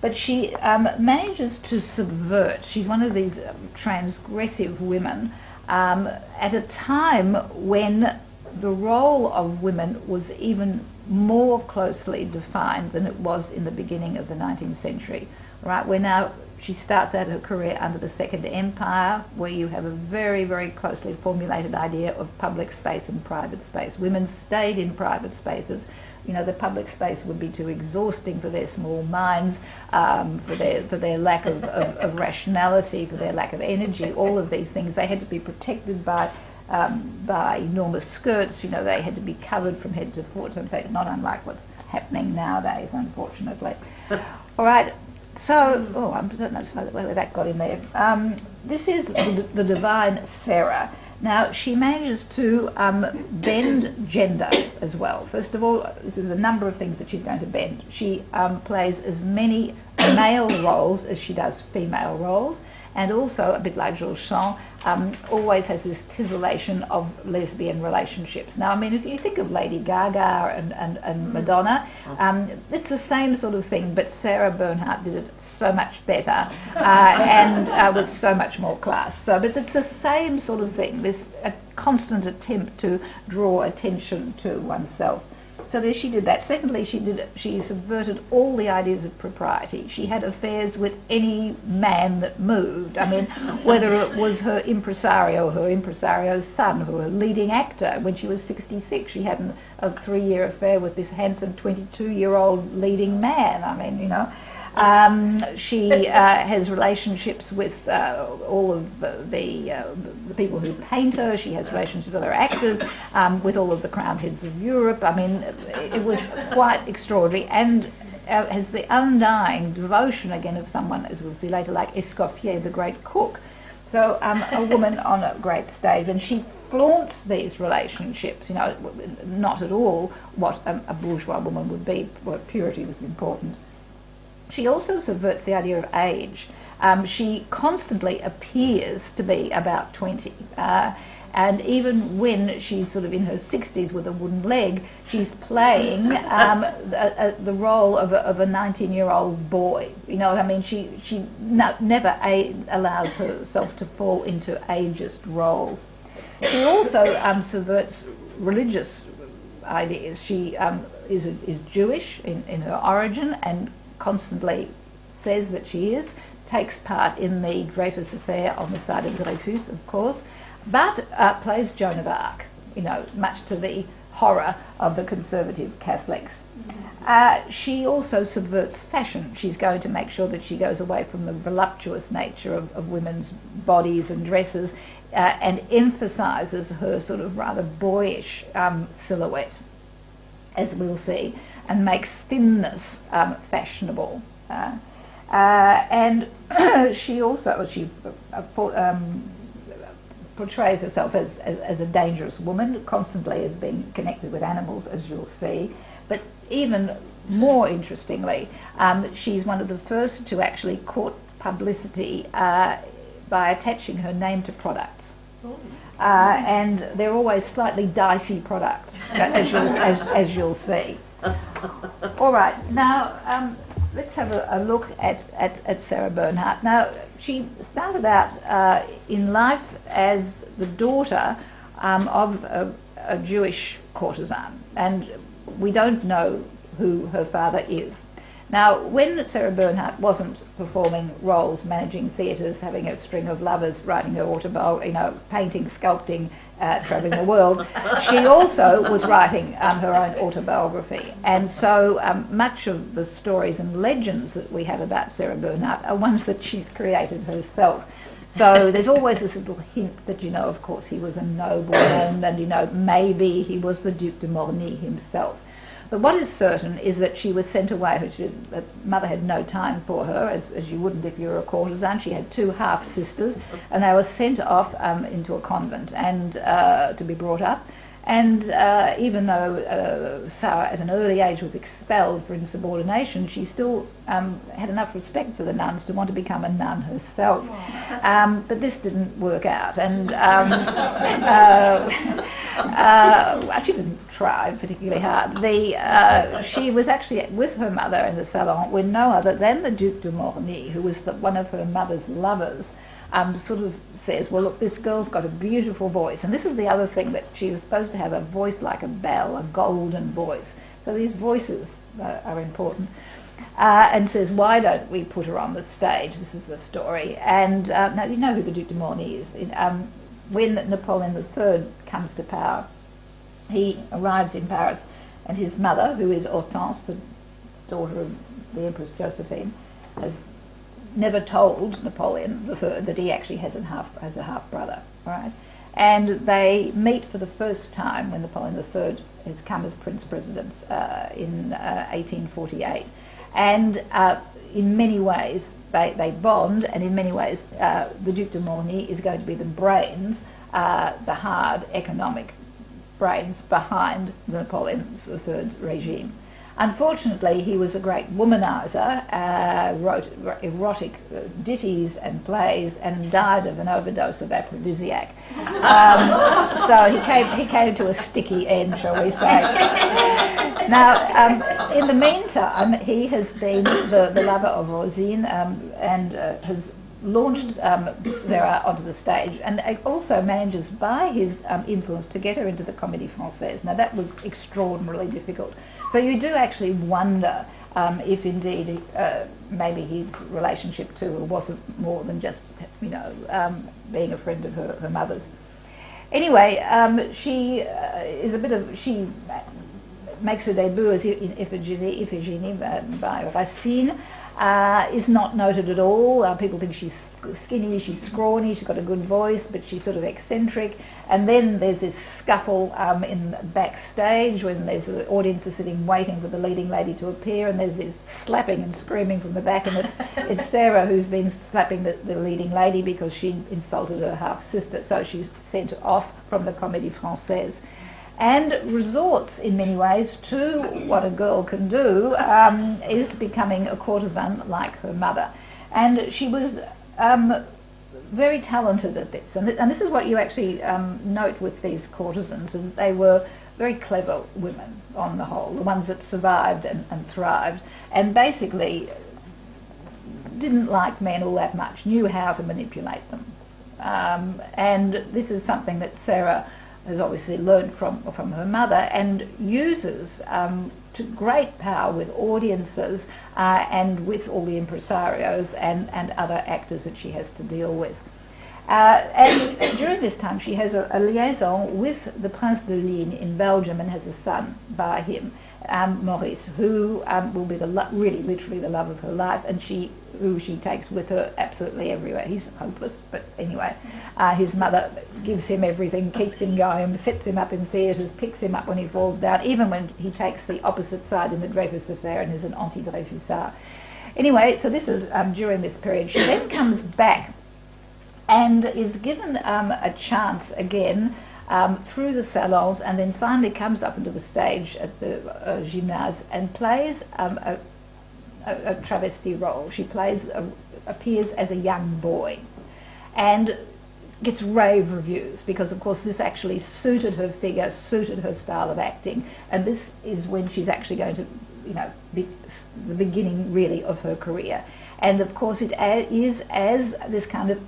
But she um, manages to subvert, she's one of these um, transgressive women um, at a time when the role of women was even more closely defined than it was in the beginning of the 19th century. Right, we're now she starts out her career under the Second Empire, where you have a very, very closely formulated idea of public space and private space. Women stayed in private spaces. You know, the public space would be too exhausting for their small minds, um, for their for their lack of, of, of, rationality, for their lack of energy. All of these things they had to be protected by. Um, by enormous skirts, you know, they had to be covered from head to foot. In fact, not unlike what's happening nowadays, unfortunately. All right, so, oh, I don't know where that got in there. Um, this is the, the, divine Sarah. Now, she manages to um, bend gender as well. First of all, this is a number of things that she's going to bend. She um, plays as many male roles as she does female roles, and also, a bit like Sand, um, always has this titillation of lesbian relationships. Now, I mean, if you think of Lady Gaga and, and, and Madonna, um, it's the same sort of thing, but Sarah Bernhardt did it so much better uh, and uh, with so much more class. So, but it's the same sort of thing. There's a constant attempt to draw attention to oneself. So there she did that. Secondly, she did she subverted all the ideas of propriety. She had affairs with any man that moved. I mean, whether it was her impresario, her impresario's son, her leading actor. When she was 66, she had an, a three-year affair with this handsome 22-year-old leading man. I mean, you know. Um, she uh, has relationships with uh, all of the, uh, the people who paint her. She has relationships with other actors, um, with all of the crown heads of Europe. I mean, it was quite extraordinary and uh, has the undying devotion again of someone, as we'll see later, like Escoffier, the great cook. So um, a woman on a great stage, and she flaunts these relationships. You know, not at all what a, a bourgeois woman would be. Where purity was important. She also subverts the idea of age. Um, she constantly appears to be about 20. Uh, and even when she's sort of in her 60s with a wooden leg, she's playing um, a, a, the role of a, 19-year-old boy. You know what I mean? She, she no, never a, allows herself to fall into ageist roles. She also um, subverts religious ideas. She um, is, is Jewish in, in her origin and constantly says that she is, takes part in the Dreyfus affair on the side of Dreyfus, of course, but uh, plays Joan of Arc, you know, much to the horror of the conservative Catholics. Uh, she also subverts fashion. She's going to make sure that she goes away from the voluptuous nature of, of women's bodies and dresses uh, and emphasises her sort of rather boyish um, silhouette, as we'll see and makes thinness um, fashionable. Uh, uh, and she also she uh, um, portrays herself as, as, as, a dangerous woman, constantly as being connected with animals, as you'll see. But even more interestingly, um, she's one of the first to actually court publicity uh, by attaching her name to products. Uh, and they're always slightly dicey products, as you'll, as, as you'll see. All right, now um, let's have a, a look at, at, at, Sarah Bernhardt. Now, she started out uh, in life as the daughter um, of a, a Jewish courtesan, and we don't know who her father is. Now, when Sarah Bernhardt wasn't performing roles, managing theatres, having a string of lovers, writing her autobiography, you know, painting, sculpting, uh, travelling the world, she also was writing um, her own autobiography. And so um, much of the stories and legends that we have about Sarah Bernhardt are ones that she's created herself. So there's always this little hint that, you know, of course, he was a nobleman and, you know, maybe he was the Duc de Morny himself. But what is certain is that she was sent away. Her mother had no time for her, as, as you wouldn't if you were a courtesan. She had two half sisters, and they were sent off um, into a convent and uh, to be brought up. And uh, even though uh, Sarah at an early age was expelled for insubordination, she still um, had enough respect for the nuns to want to become a nun herself. Um, but this didn't work out. And um, uh, uh, she didn't try particularly hard. The, uh, she was actually with her mother in the salon when no other than the Duc de Morny, who was the, one of her mother's lovers um, sort of says, well, look, this girl's got a beautiful voice. And this is the other thing that she was supposed to have a voice like a bell, a golden voice. So these voices are, are important. Uh, and says, why don't we put her on the stage? This is the story. And uh, now you know who the Duc de Morny is. In, um, when Napoleon III comes to power, he arrives in Paris, and his mother, who is Hortense, the daughter of the Empress Josephine, has never told Napoleon III that he actually has a half has a half brother, right? And they meet for the first time when Napoleon III has come as Prince President uh, in uh, 1848, and uh, in many ways they, they bond, and in many ways uh, the Duc de Morny is going to be the brains, uh, the hard economic brains behind Napoleon III's regime. Unfortunately, he was a great womanizer, uh, wrote erotic uh, ditties and plays, and died of an overdose of aphrodisiac. Um, so he came, he came to a sticky end, shall we say. Now, um, in the meantime, he has been the, the lover of Rosine um, and uh, has launched um, Sarah onto the stage and also manages by his um, influence to get her into the Comédie Française. Now that was extraordinarily difficult. So you do actually wonder um, if indeed uh, maybe his relationship to her wasn't more than just, you know, um, being a friend of her, her mother's. Anyway, um, she uh, is a bit of, she makes her debut as in Iphigenie, by Racine uh, is not noted at all. Uh, people think she's skinny, she's scrawny, she's got a good voice, but she's sort of eccentric. And then there's this scuffle um, in backstage when there's the audience is sitting waiting for the leading lady to appear, and there's this slapping and screaming from the back, and it's it's Sarah who's been slapping the, the leading lady because she insulted her half sister, so she's sent off from the Comédie Française and resorts in many ways to what a girl can do um, is becoming a courtesan like her mother. And she was um, very talented at this. And, th- and, this is what you actually um, note with these courtesans, is they were very clever women on the whole, the ones that survived and, and thrived, and basically didn't like men all that much, knew how to manipulate them. Um, and this is something that Sarah has obviously learned from, from her mother and uses um, to great power with audiences uh, and with all the impresarios and, and other actors that she has to deal with. Uh, and during this time, she has a, a, liaison with the Prince de Ligne in Belgium and has a son by him, um, Maurice, who um, will be the lo- really, literally the love of her life, and she who she takes with her absolutely everywhere. He's hopeless, but anyway, uh, his mother gives him everything, keeps him going, sets him up in theatres, picks him up when he falls down, even when he takes the opposite side in the Dreyfus affair and is an anti-Dreyfusard. Anyway, so this is um, during this period. She then comes back and is given um, a chance again um, through the salons and then finally comes up into the stage at the uh, gymnase and plays um, a, a, a, travesti role. She plays, a, appears as a young boy and gets rave reviews because, of course, this actually suited her figure, suited her style of acting, and this is when she's actually going to, you know, be the beginning really of her career. And of course, it is as this kind of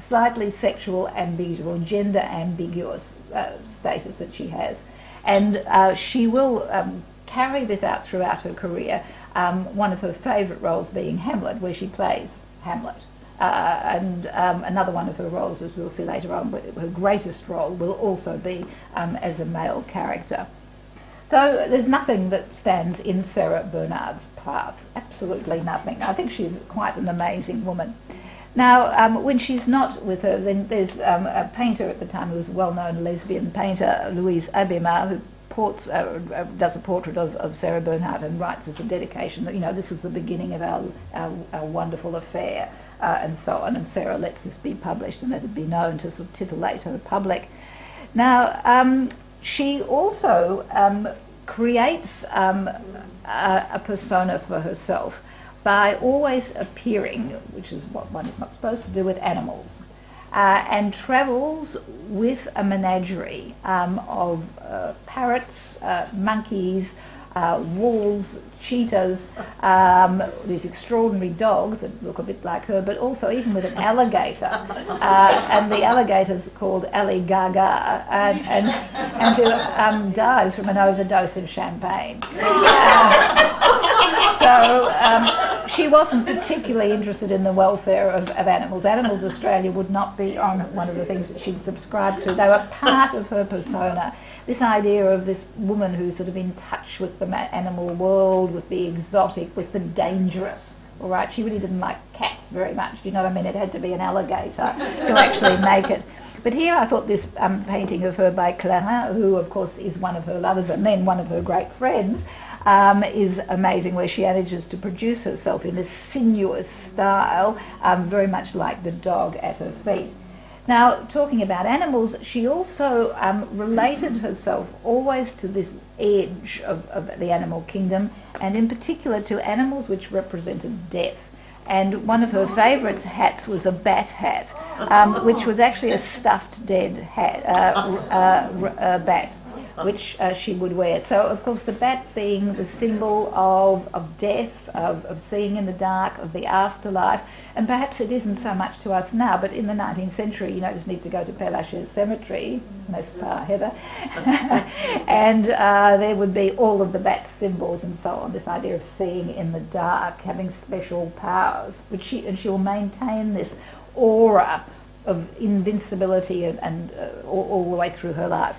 slightly sexual ambiguous or gender ambiguous uh, status that she has. And uh, she will um, carry this out throughout her career, um, one of her favourite roles being Hamlet, where she plays Hamlet. Uh, and um, another one of her roles, as we'll see later on, her greatest role will also be um, as a male character. So there's nothing that stands in Sarah Bernhardt's path, absolutely nothing. I think she's quite an amazing woman. Now, um, when she's not with her, then there's um, a painter at the time who was a well-known lesbian painter, Louise Abbéma, who uh, uh, does a portrait of, of, Sarah Bernhardt and writes as a dedication that, you know, this was the beginning of our, our, our wonderful affair uh, and so on. And Sarah lets this be published and let it be known to sort of titillate her public. Now, um, she also um, creates um, a, a, persona for herself by always appearing, which is what one is not supposed to do with animals, uh, and travels with a menagerie um, of uh, parrots, uh, monkeys, uh, wolves, cheetahs, um, these extraordinary dogs that look a bit like her, but also even with an alligator. Uh, and the alligator's called Ali Gaga, and, and, and who um, dies from an overdose of champagne. Uh, so um, she wasn't particularly interested in the welfare of, of animals. Animals Australia would not be on one of the things that she'd subscribed to. They were part of her persona this idea of this woman who's sort of in touch with the animal world, with the exotic, with the dangerous. All right, she really didn't like cats very much. Do you know what I mean? It had to be an alligator to actually make it. But here I thought this um, painting of her by Clairin, who of course is one of her lovers and then one of her great friends, um, is amazing, where she manages to produce herself in a sinuous style, um, very much like the dog at her feet. Now, talking about animals, she also um, related herself always to this edge of, of the animal kingdom, and in particular to animals which represented death. And one of her favourite hats was a bat hat, um, which was actually a stuffed dead hat, uh, uh, uh, bat which uh, she would wear. So, of course, the bat being the symbol of, of death, of, of seeing in the dark, of the afterlife, and perhaps it isn't so much to us now, but in the 19th century, you know, just need to go to Père Lachaise Cemetery, most part Heather, and uh, there would be all of the bat symbols and so on, this idea of seeing in the dark, having special powers, which she, and she will maintain this aura of invincibility and, and uh, all, all the way through her life.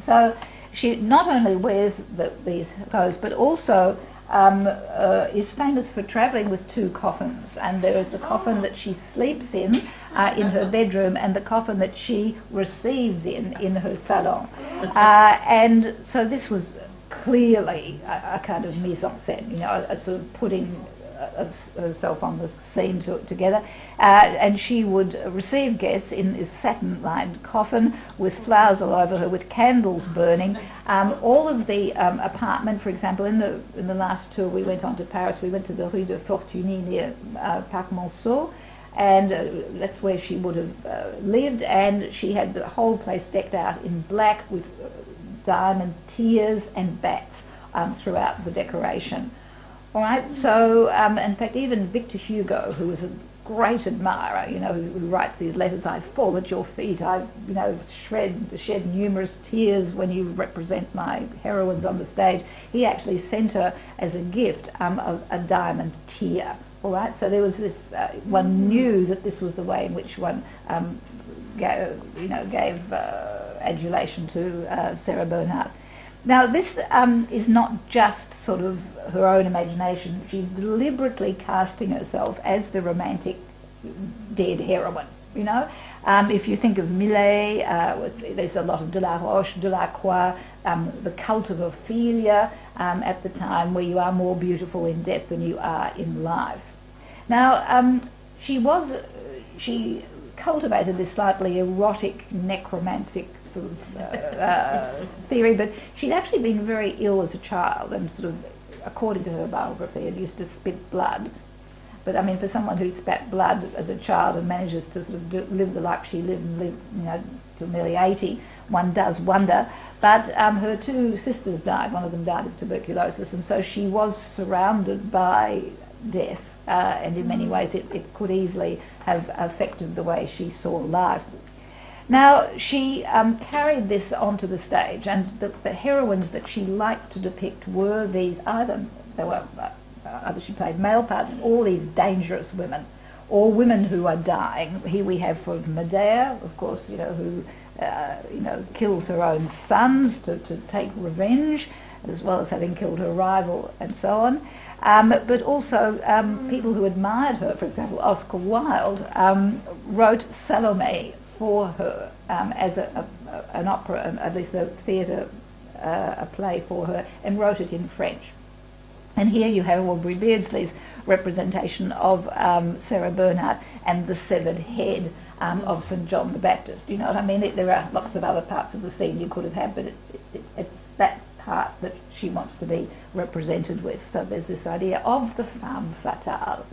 So she not only wears the, these clothes, but also um, uh, is famous for travelling with two coffins. And there is the coffin that she sleeps in uh, in her bedroom, and the coffin that she receives in in her salon. Uh, and so this was clearly a, a, kind of mise en scène, you know, a, a sort of putting herself on the scene to, together. Uh, and she would receive guests in this satin-lined coffin with flowers all over her, with candles burning. Um, all of the um, apartment, for example, in the in the last tour we went on to Paris, we went to the Rue de Fortuny near uh, Parc Monceau, and uh, that's where she would have uh, lived. And she had the whole place decked out in black with uh, diamond tiers and bats um, throughout the decoration. All right, so um, in fact, even Victor Hugo, who was a great admirer, you know, who, who, writes these letters, I fall at your feet, I, you know, shred, shed numerous tears when you represent my heroines on the stage. He actually sent her as a gift um, a, a, diamond tear. All right, so there was this, uh, one knew that this was the way in which one, um, gave, you know, gave uh, adulation to uh, Sarah Bernhardt. Now, this um, is not just sort of her own imagination. She's deliberately casting herself as the romantic dead heroine, you know. Um, if you think of Millais, uh, there's a lot of Delaroche, Delacroix, um, the cult of Ophelia um, at the time, where you are more beautiful in death than you are in life. Now, um, she was, she cultivated this slightly erotic, necromantic sort of uh, uh, theory, but she'd actually been very ill as a child and sort of, according to her biography, had used to spit blood. But I mean, for someone who spat blood as a child and manages to sort of do, live the life she lived and live, you know, till nearly 80, one does wonder. But um, her two sisters died. One of them died of tuberculosis, and so she was surrounded by death. Uh, and in many ways, it, it could easily have affected the way she saw life. Now, she um, carried this onto the stage, and the, the, heroines that she liked to depict were these either, they were, uh, either she played male parts, all these dangerous women, or women who are dying. Here we have for Medea, of course, you know, who, uh, you know, kills her own sons to, to take revenge, as well as having killed her rival and so on. Um, but also um, people who admired her, for example, Oscar Wilde um, wrote Salome for her um, as a, a, an opera, at least a theatre, uh, a play for her, and wrote it in French. And here you have Aubrey Beardsley's representation of um, Sarah Bernhardt and the severed head um, of St John the Baptist. You know what I mean? It, there are lots of other parts of the scene you could have had, but it, it, it's that part that she wants to be represented with. So there's this idea of the femme fatale.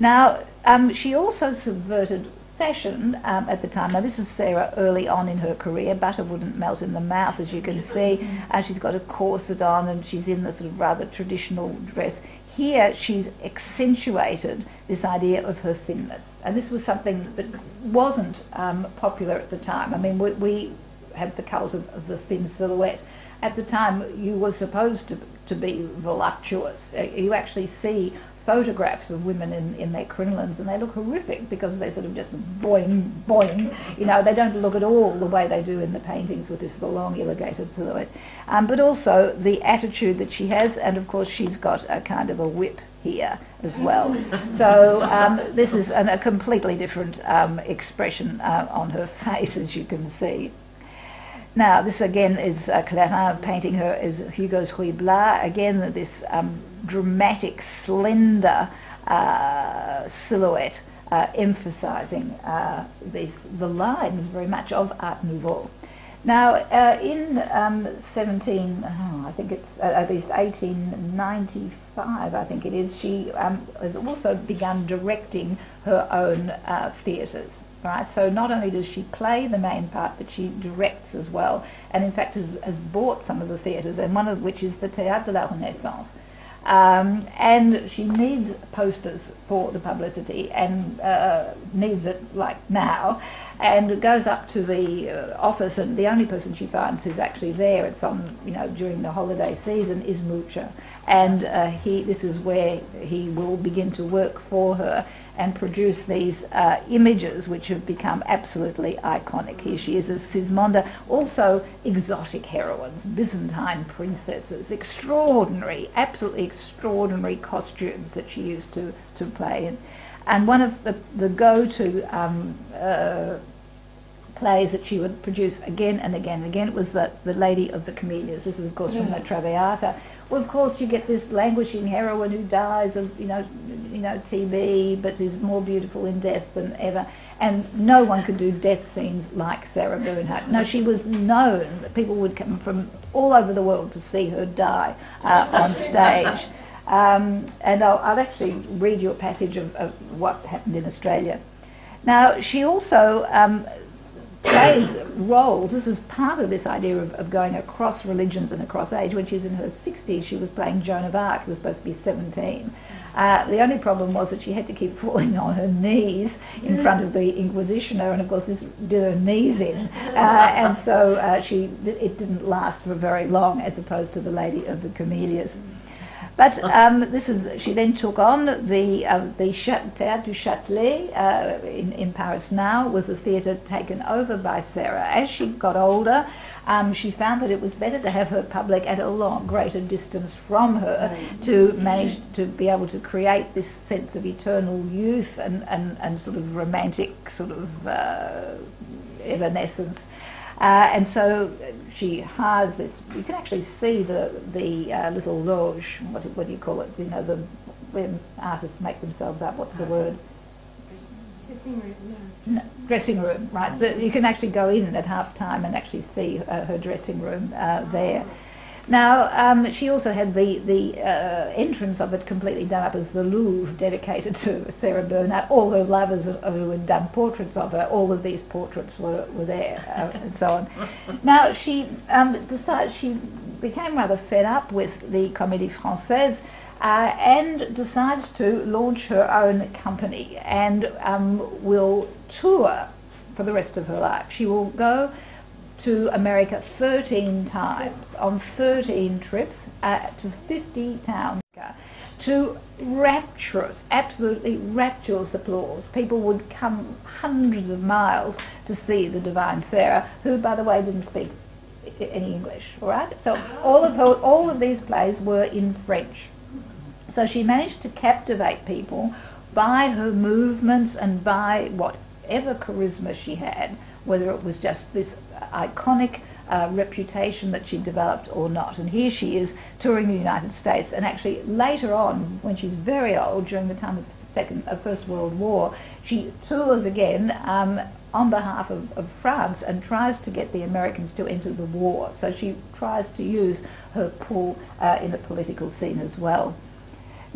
Now, um, she also subverted fashion um, at the time. Now, this is Sarah early on in her career. Butter wouldn't melt in the mouth, as you can see. Uh, she's got a corset on and she's in the sort of rather traditional dress. Here, she's accentuated this idea of her thinness. And this was something that wasn't um, popular at the time. I mean, we, we had the cult of, of the thin silhouette. At the time, you were supposed to, to be voluptuous. Uh, you actually see photographs of women in, in their crinolines and they look horrific because they sort of just boing, boing. You know, they don't look at all the way they do in the paintings with this long elongated silhouette. Um, but also the attitude that she has, and of course she's got a kind of a whip here as well. So um, this is an, a completely different um, expression uh, on her face, as you can see. Now, this again is uh, painting her as Hugo's Ruy Again, this um, dramatic, slender uh, silhouette uh, emphasizing uh, these, the lines very much of Art Nouveau. Now, uh, in um, 17, oh, I think it's uh, at least 1895, I think it is, she um, has also begun directing her own uh, theatres. Right, so not only does she play the main part, but she directs as well, and in fact has, has bought some of the theatres, and one of which is the Théâtre de la Renaissance. Um, and she needs posters for the publicity and uh, needs it like now and goes up to the uh, office and the only person she finds who's actually there it's on you know during the holiday season is Mucha and uh, he this is where he will begin to work for her and produce these uh, images which have become absolutely iconic. Here she is as Gismonda, also exotic heroines, Byzantine princesses, extraordinary, absolutely extraordinary costumes that she used to, to play in. And one of the, the go-to um, uh, plays that she would produce again and again and again was the, the Lady of the Camellias. This is, of course, from the Traviata. Well, of course, you get this languishing heroine who dies of, you know, you know, TB, but is more beautiful in death than ever. And no one could do death scenes like Sarah Bernhardt. No, she was known. That people would come from all over the world to see her die uh, on stage. Um, and I'll, I'll, actually read you a passage of, of, what happened in Australia. Now, she also um, plays roles. This is part of this idea of, of, going across religions and across age. When she's in her 60s, she was playing Joan of Arc, who was supposed to be 17. Uh, the only problem was that she had to keep falling on her knees in front of the Inquisitioner, and of course this did her knees in, uh, and so uh, she it didn't last for very long, as opposed to the Lady of the Camellias. But um, this is she then took on the uh, the Théâtre du Châtelet uh, in, in Paris now was a theatre taken over by Sarah. As she got older, um, she found that it was better to have her public at a lot greater distance from her to manage to be able to create this sense of eternal youth and, and, and sort of romantic sort of uh, evanescence. Uh, and so she has this. You can actually see the the uh, little loge. What, what do you call it? You know, the when artists make themselves up. What's the word? Dressing room. No. dressing room, right? So you can actually go in at half time and actually see uh, her dressing room uh, there. Now, um, she also had the, the uh, entrance of it completely done up as the Louvre, dedicated to Sarah Bernhardt. All her lovers who had done portraits of her, all of these portraits were, were there, uh, and so on. Now, she um, decided, she became rather fed up with the Comédie Française uh, and decides to launch her own company and um, will tour for the rest of her life. She will go to America 13 times on 13 trips uh, to 50 towns to rapturous, absolutely rapturous applause. People would come hundreds of miles to see the Divine Sarah, who, by the way, didn't speak any English. All right, so all of her, all of these plays were in French. So she managed to captivate people by her movements and by whatever charisma she had whether it was just this iconic uh, reputation that she developed or not. And here she is touring the United States, and actually later on, when she's very old, during the time of second, uh, First World War, she tours again um, on behalf of, of, France and tries to get the Americans to enter the war. So she tries to use her pull uh, in the political scene as well.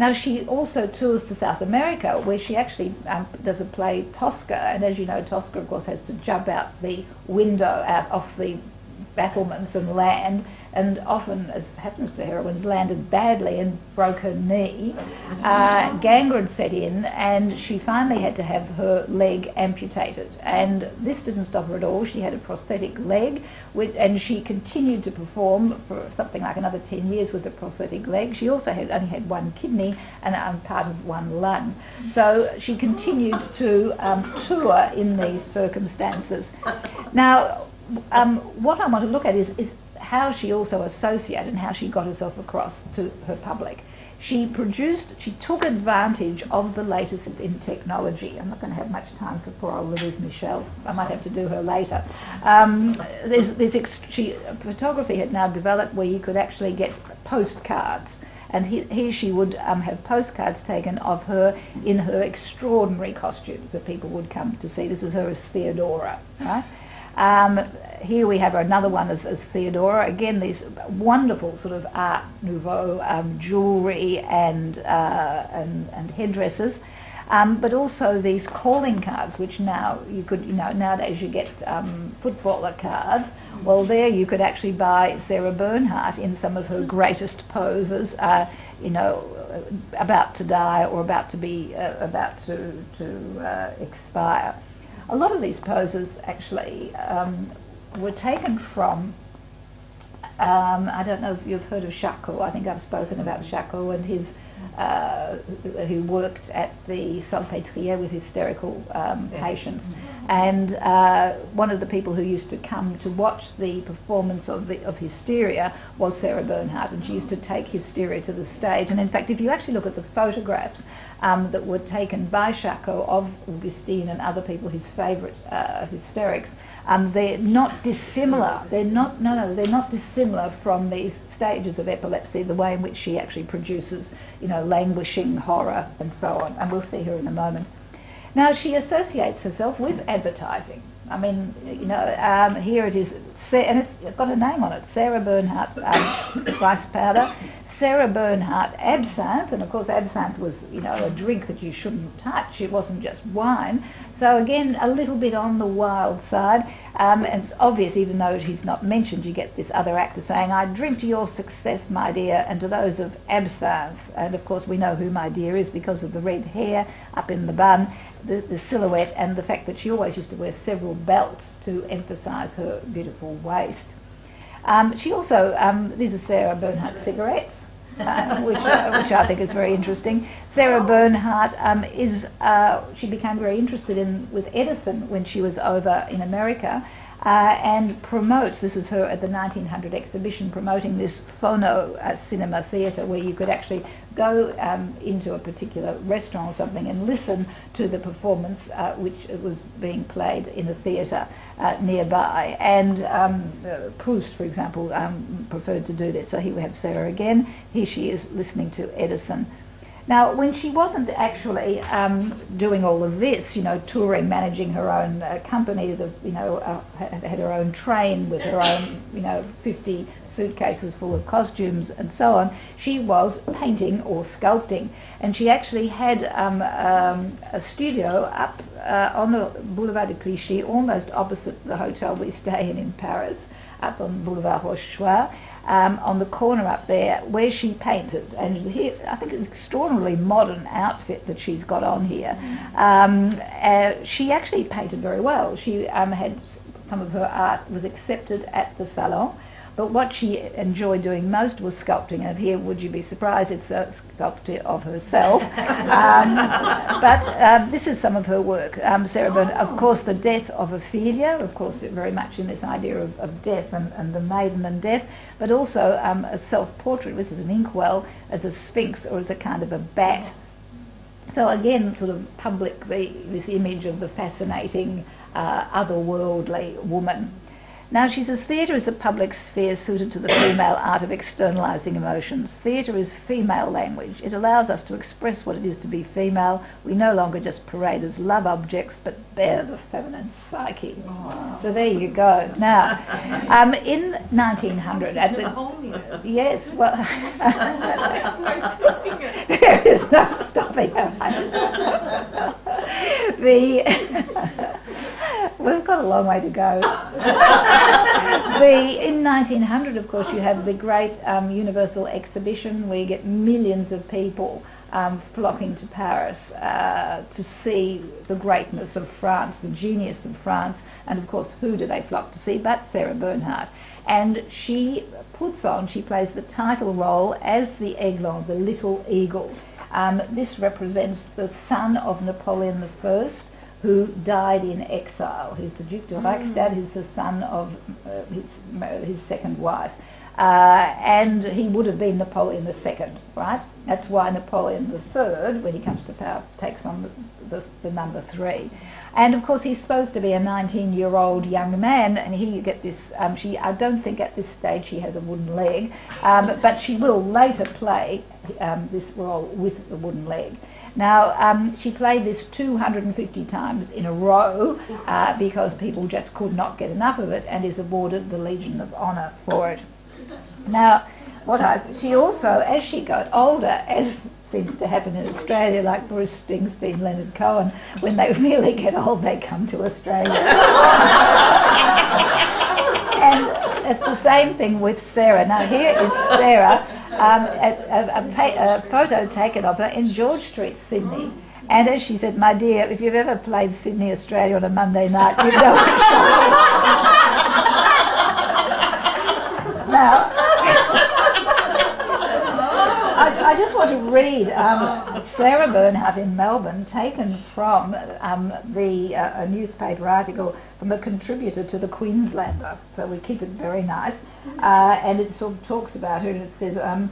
Now, she also tours to South America, where she actually um, does a play Tosca, and as you know, Tosca, of course, has to jump out the window out off the battlements and land and often, as happens to heroines, landed badly and broke her knee. Uh, gangrene set in, and she finally had to have her leg amputated. And this didn't stop her at all. She had a prosthetic leg, with, and she continued to perform for something like another 10 years with a prosthetic leg. She also had only had one kidney and um, part of one lung. So she continued to um, tour in these circumstances. Now, um, what I want to look at is, is how she also associated and how she got herself across to her public. She produced, she took advantage of the latest in technology. I'm not going to have much time for poor old Louise Michel. I might have to do her later. Um, ex- she, photography had now developed where you could actually get postcards And he, here she would um, have postcards taken of her in her extraordinary costumes that people would come to see. This is her as Theodora, right? Um, here we have another one as, as, Theodora. Again, these wonderful sort of Art Nouveau um, jewellery and, uh, and, and headdresses. Um, but also these calling cards, which now you could, you know, nowadays you get um, footballer cards. Well, there you could actually buy Sarah Bernhardt in some of her greatest poses, uh, you know, about to die or about to be uh, about to to uh, expire. A lot of these poses actually um, were taken from um, I don't know if you've heard of Charcot. I think I've spoken about Charcot and his uh, who worked at the Salpêtrière with hysterical um, patients. And uh, one of the people who used to come to watch the performance of, the, of Hysteria was Sarah Bernhardt, and she used to take Hysteria to the stage. And in fact, if you actually look at the photographs um, that were taken by Charcot of Augustine and other people, his favourite uh, hysterics, um, they're not dissimilar. They're not no no. They're not dissimilar from these stages of epilepsy. The way in which she actually produces, you know, languishing horror and so on. And we'll see her in a moment. Now she associates herself with advertising. I mean, you know, um, here it is, and it's got a name on it, Sarah Bernhardt um, rice powder, Sarah Bernhardt absinthe, and of course absinthe was, you know, a drink that you shouldn't touch. It wasn't just wine. So again, a little bit on the wild side. Um, and it's obvious, even though he's not mentioned, you get this other actor saying, I drink to your success, my dear, and to those of absinthe. And of course, we know who my dear is because of the red hair up in the bun, the, the silhouette, and the fact that she always used to wear several belts to emphasise her beautiful waist. Um, she also, um, these are Sarah Bernhardt cigarettes uh, which, uh, which I think is very interesting. Sarah Bernhardt um, is, uh, she became very interested in with Edison when she was over in America. Uh, and promotes, this is her at the 1900 exhibition, promoting this phono uh, cinema theatre where you could actually go um, into a particular restaurant or something and listen to the performance uh, which was being played in a theatre uh, nearby. And um, Proust, for example, um, preferred to do this. So here we have Sarah again. Here she is listening to Edison. Now, when she wasn't actually um, doing all of this, you know, touring, managing her own uh, company, the, you know, uh, had her own train with her own, you know, 50 suitcases full of costumes and so on, she was painting or sculpting. And she actually had um, um, a studio up uh, on the Boulevard de Clichy, almost opposite the hotel we stay in in Paris, up on Boulevard Rochechouart. Um, on the corner up there where she painted. And here, I think it's an extraordinarily modern outfit that she's got on here. Um, uh, she actually painted very well. She um, had some of her art was accepted at the salon. But what she enjoyed doing most was sculpting, and here, would you be surprised, it's a sculpture of herself. um, but um, this is some of her work. Um, Sarah Byrne, of course, the death of Ophelia, of course, very much in this idea of, of death and, and, the maiden and death, but also um, a self-portrait, with an inkwell, as a sphinx or as a kind of a bat. So again, sort of public, the, this image of the fascinating, uh, otherworldly woman. Now she says theatre is a public sphere suited to the female art of externalising emotions. Theatre is female language. It allows us to express what it is to be female. We no longer just parade as love objects, but bear the feminine psyche. Wow. So there you go. Now, um, in 1900, at the yes, well, there is no stopping it. the We've got a long way to go. the, in 1900, of course, you have the great um, Universal Exhibition where you get millions of people um, flocking to Paris uh, to see the greatness of France, the genius of France, and of course, who do they flock to see but Sarah Bernhardt? And she puts on, she plays the title role as the Aiglon, the little eagle. Um, this represents the son of Napoleon I who died in exile. He's the Duke de Reichstadt, he's the son of uh, his, his second wife. Uh, and he would have been Napoleon II, right? That's why Napoleon III, when he comes to power, takes on the, the, the number three. And of course, he's supposed to be a 19-year-old young man, and he you get this. Um, she, I don't think at this stage she has a wooden leg, um, but she will later play um, this role with the wooden leg. Now, um, she played this 250 times in a row uh, because people just could not get enough of it, and is awarded the Legion of Honour for it. Now, what I, she also, as she got older, as seems to happen in Australia, like Bruce Springsteen, Leonard Cohen, when they really get old, they come to Australia. and it's the same thing with Sarah. Now, here is Sarah, um, a, a, a, photo taken of her in George Street, Sydney. And as she said, my dear, if you've ever played Sydney, Australia on a Monday night, you know Now, I, I, just want to read um, Sarah Bernhardt in Melbourne, taken from um, the uh, a newspaper article from a contributor to the Queenslander. So we keep it very nice, uh, and it sort of talks about her, and it says. Um,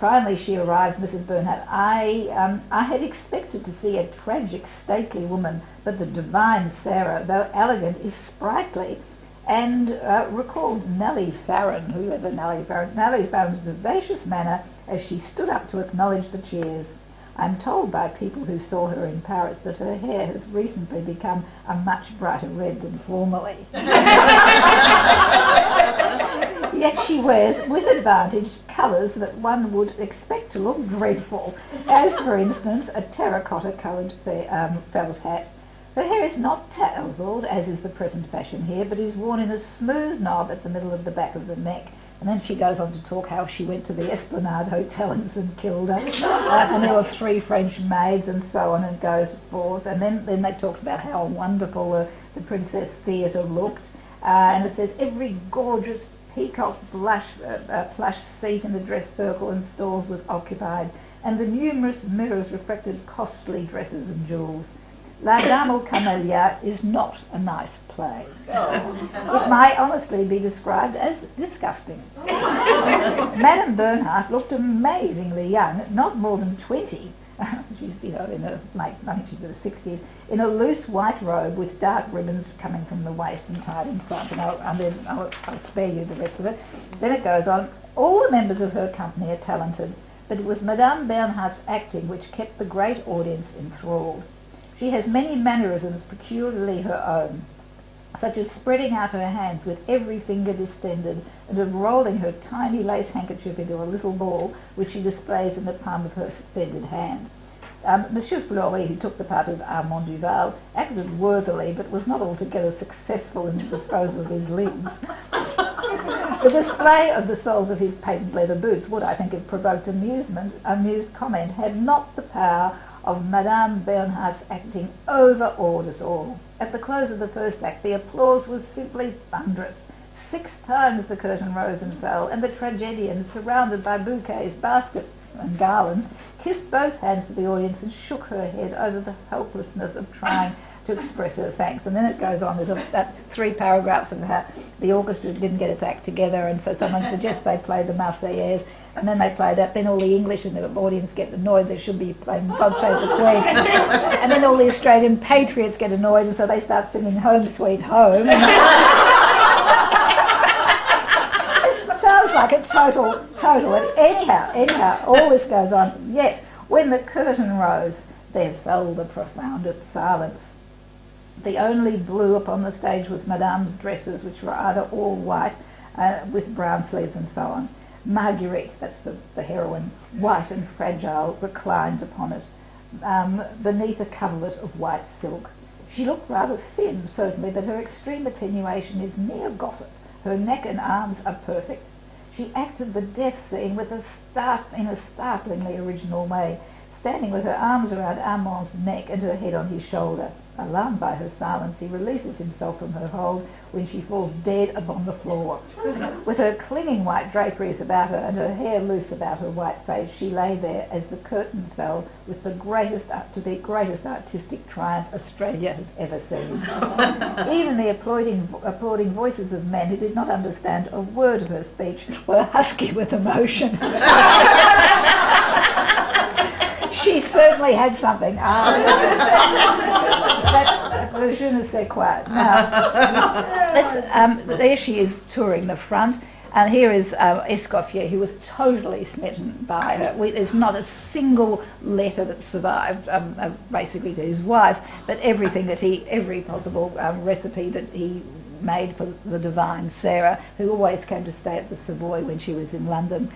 finally, she arrives, Mrs. Bernhardt. I, um, I had expected to see a tragic, stately woman, but the divine Sarah, though elegant, is sprightly and uh, recalled Nellie Farren, whoever Nellie Farren, Nellie Farren's vivacious manner as she stood up to acknowledge the cheers. I'm told by people who saw her in Paris that her hair has recently become a much brighter red than formerly. Yet she wears with advantage colours that one would expect to look dreadful, as for instance a terracotta coloured um, felt hat. Her hair is not tousled, as is the present fashion here, but is worn in a smooth knob at the middle of the back of the neck. And then she goes on to talk how she went to the Esplanade Hotel in St Kilda, uh, and there were three French maids, and so on, and goes forth. And then, then they talks about how wonderful uh, the Princess Theatre looked, uh, and it says every gorgeous peacock blush, uh, uh, plush seat in the dress circle and stalls was occupied, and the numerous mirrors reflected costly dresses and jewels. La Dame aux Camélias is not a nice play. It may honestly be described as disgusting. Madame Bernhardt looked amazingly young, not more than 20. she's, you know, in her late, I think she's in her 60s, in a loose white robe with dark ribbons coming from the waist and tied in front. And, I'll, I'll, I'll spare you the rest of it. Then it goes on. All the members of her company are talented, but it was Madame Bernhardt's acting which kept the great audience enthralled. She has many mannerisms peculiarly her own, such as spreading out her hands with every finger distended and of rolling her tiny lace handkerchief into a little ball which she displays in the palm of her extended hand. Um, Monsieur Fleury, who took the part of Armand Duval, acted worthily but was not altogether successful in the disposal of his limbs. the display of the soles of his patent leather boots would, I think, have provoked amusement, amused comment had not the power of Madame Bernhardt's acting overawed us all. At the close of the first act, the applause was simply thunderous. Six times the curtain rose and fell, and the tragedian, surrounded by bouquets, baskets, and garlands, kissed both hands to the audience and shook her head over the helplessness of trying to express her thanks. And then it goes on. There's a, that three paragraphs of how the orchestra didn't get its act together, and so someone suggests they play the Marseillaise, and then they play that. Then all the English and the audience get annoyed. They should be playing God Save the Queen. and then all the Australian patriots get annoyed, and so they start singing Home Sweet Home. it sounds like a total, total. And anyhow, anyhow, all this goes on. Yet, when the curtain rose, there fell the profoundest silence. The only blue upon the stage was Madame's dresses, which were either all white uh, with brown sleeves and so on. Marguerite, that's the, the heroine, white and fragile, reclined upon it, um, beneath a coverlet of white silk. She looked rather thin, certainly, but her extreme attenuation is mere gossip. Her neck and arms are perfect. She acted the death scene with a start, in a startlingly original way, standing with her arms around Armand's neck and her head on his shoulder. Alarmed by her silence, he releases himself from her hold when she falls dead upon the floor. With her clinging white draperies about her and her hair loose about her white face, she lay there as the curtain fell with the greatest, to the greatest artistic triumph Australia has ever seen. Even the applauding, applauding voices of men who did not understand a word of her speech were husky with emotion. she certainly had something. Um, but, je ne sais quoi. Now, um, there she is touring the front. And here is uh, Escoffier, who was totally smitten by her. We, there's not a single letter that survived, um, uh, basically to his wife, but everything that he, every possible um, recipe that he made for the divine Sarah, who always came to stay at the Savoy when she was in London.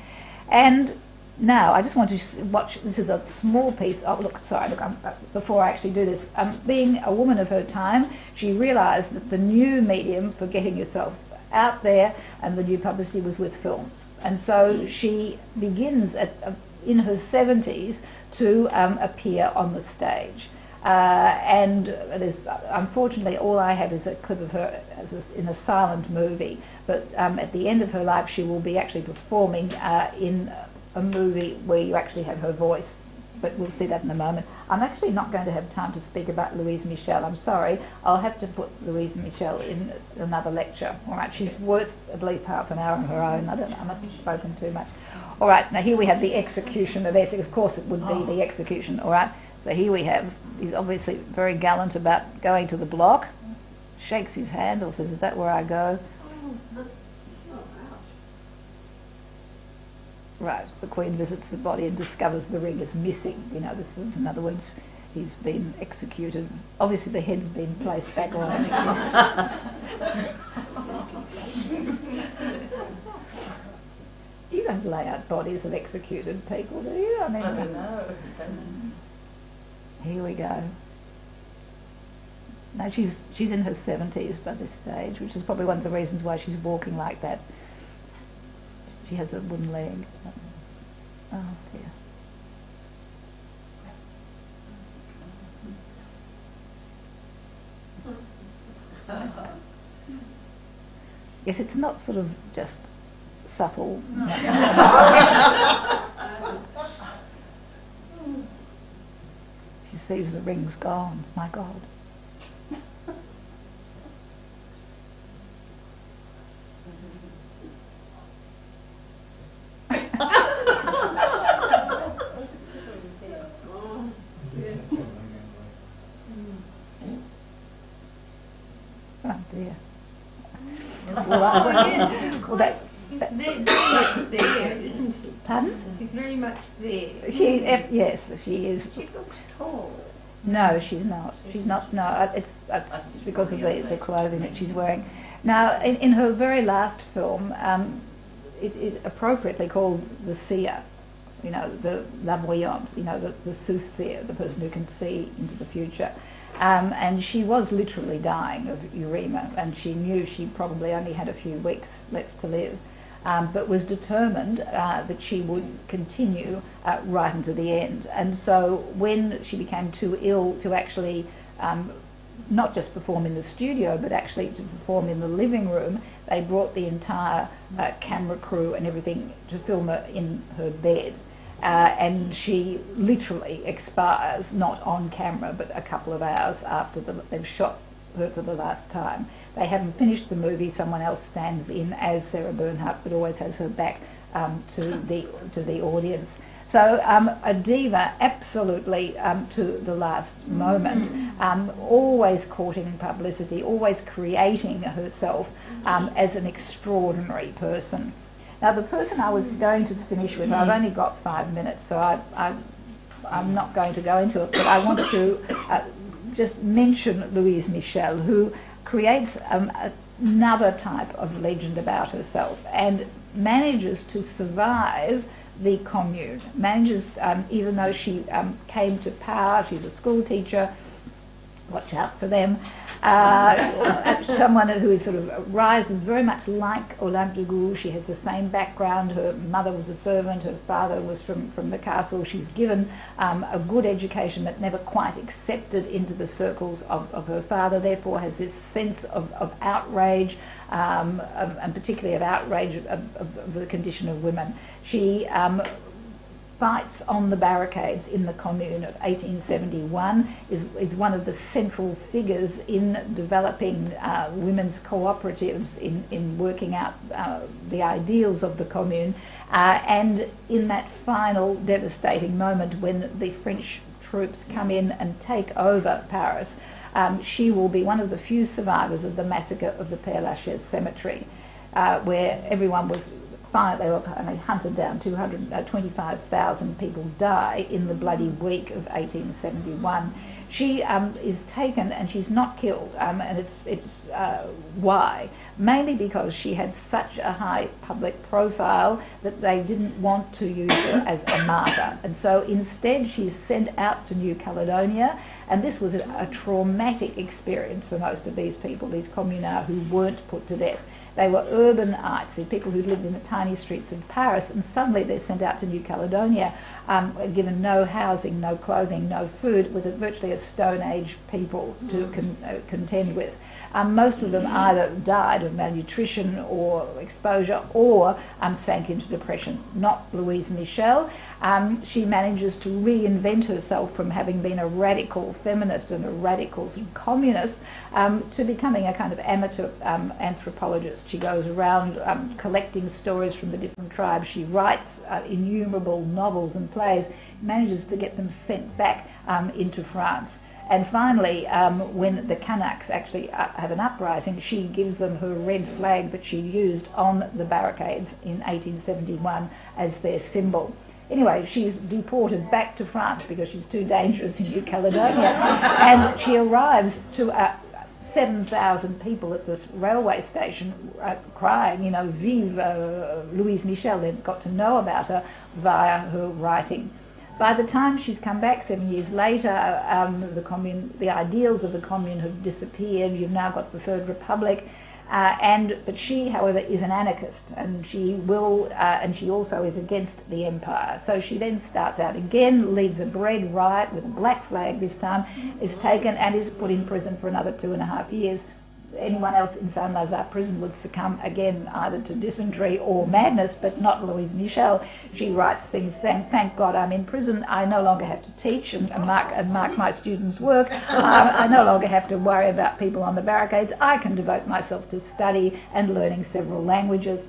And now I just want to watch. This is a small piece. Oh, look, sorry. Look, I'm, uh, before I actually do this, um, being a woman of her time, she realised that the new medium for getting yourself out there, and the new publicity was with films. And so she begins at, uh, in her 70s to um, appear on the stage. Uh, and there's, unfortunately, all I have is a clip of her a, in a silent movie. But um, at the end of her life, she will be actually performing uh, in a movie where you actually have her voice but we'll see that in a moment. I'm actually not going to have time to speak about Louise Michel. I'm sorry. I'll have to put Louise Michel in another lecture. All right, she's worth at least half an hour on her own. I don't know, I must have spoken too much. All right, now here we have the execution of Essex. Of course, it would be the oh. execution. All right, so here we have. He's obviously very gallant about going to the block. Shakes his hand or says, "Is that where I go?" Oh, Right, the Queen visits the body and discovers the ring is missing. You know, this is, in other words, he's been executed. Obviously, the head's been placed back on. you don't lay out bodies of executed people, do you? I mean, I don't know. Here we go. Now she's she's in her seventies by this stage, which is probably one of the reasons why she's walking like that. She has a wooden leg. Oh dear. yes, it's not sort of just subtle. she sees the ring's gone. My God. well, that, that, there, isn't she? Pardon? She's very much there. She, yes, she is. She looks tall. No, she's not. She's not. No, it's, it's because of the, the clothing that she's wearing. Now, in, in her very last film, um, it is appropriately called the seer. You know, the la voyante. You know, the, the soothsayer, the person who can see into the future. Um, and she was literally dying of uremia, and she knew she probably only had a few weeks left to live, um, but was determined uh, that she would continue uh, right until the end. And so when she became too ill to actually um, not just perform in the studio, but actually to perform in the living room, they brought the entire uh, camera crew and everything to film her in her bed. Uh, and she literally expires, not on camera, but a couple of hours after the, they've shot her for the last time. They haven't finished the movie. Someone else stands in as Sarah Bernhardt, but always has her back um, to the to the audience. So um, a diva, absolutely um, to the last moment, um, always courting publicity, always creating herself um, as an extraordinary person. Now, the person I was going to finish with, I've only got five minutes, so I, I, am not going to go into it, but I want to uh, just mention Louise Michel, who creates um, another type of legend about herself and manages to survive the commune, manages, um, even though she um, came to power, she's a school teacher, watch out for them, uh, someone who is sort of rises very much like Olympe de Gouges. She has the same background. Her mother was a servant. Her father was from, from the castle. She's given um, a good education but never quite accepted into the circles of, of her father. Therefore, has this sense of, of outrage. Um, and particularly of outrage of, of, of, the condition of women. She um, fights on the barricades in the Commune of 1871 is, is one of the central figures in developing uh, women's cooperatives, in, in working out uh, the ideals of the Commune. Uh, and in that final devastating moment when the French troops come in and take over Paris, um, she will be one of the few survivors of the massacre of the Père Lachaise cemetery, uh, where everyone was they were I mean, hunted down. 225,000 uh, people die in the bloody week of 1871. She um, is taken and she's not killed, um, and it's, it's uh, why? Mainly because she had such a high public profile that they didn't want to use her as a martyr. And so instead she's sent out to New Caledonia, and this was a, a traumatic experience for most of these people, these communards who weren't put to death. They were urbanites, people who lived in the tiny streets of Paris, and suddenly they're sent out to New Caledonia, um, given no housing, no clothing, no food, with a, virtually a Stone Age people to con- uh, contend with. Um, most of them either died of malnutrition or exposure or um, sank into depression. Not Louise Michel. Um, she manages to reinvent herself from having been a radical feminist and a radical sort of communist um, to becoming a kind of amateur um, anthropologist. She goes around um, collecting stories from the different tribes. She writes uh, innumerable novels and plays, manages to get them sent back um, into France. And finally, um, when the Kanaks actually uh, have an uprising, she gives them her red flag that she used on the barricades in 1871 as their symbol. Anyway, she's deported back to France because she's too dangerous in New Caledonia. and she arrives to uh, 7,000 people at this railway station uh, crying, you know, Vive uh, Louise Michel. They've got to know about her via her writing. By the time she's come back seven years later, um, the commune, the ideals of the commune have disappeared. You've now got the Third Republic, uh, and but she, however, is an anarchist, and she will, uh, and she also is against the empire. So she then starts out again, leads a bread riot with a black flag this time, is taken and is put in prison for another two and a half years anyone else in Saint Lazare prison would succumb again either to dysentery or madness, but not Louise Michel. She writes things, thank, thank God I'm in prison. I no longer have to teach and, and mark, and mark my students' work. I, I no longer have to worry about people on the barricades. I can devote myself to study and learning several languages.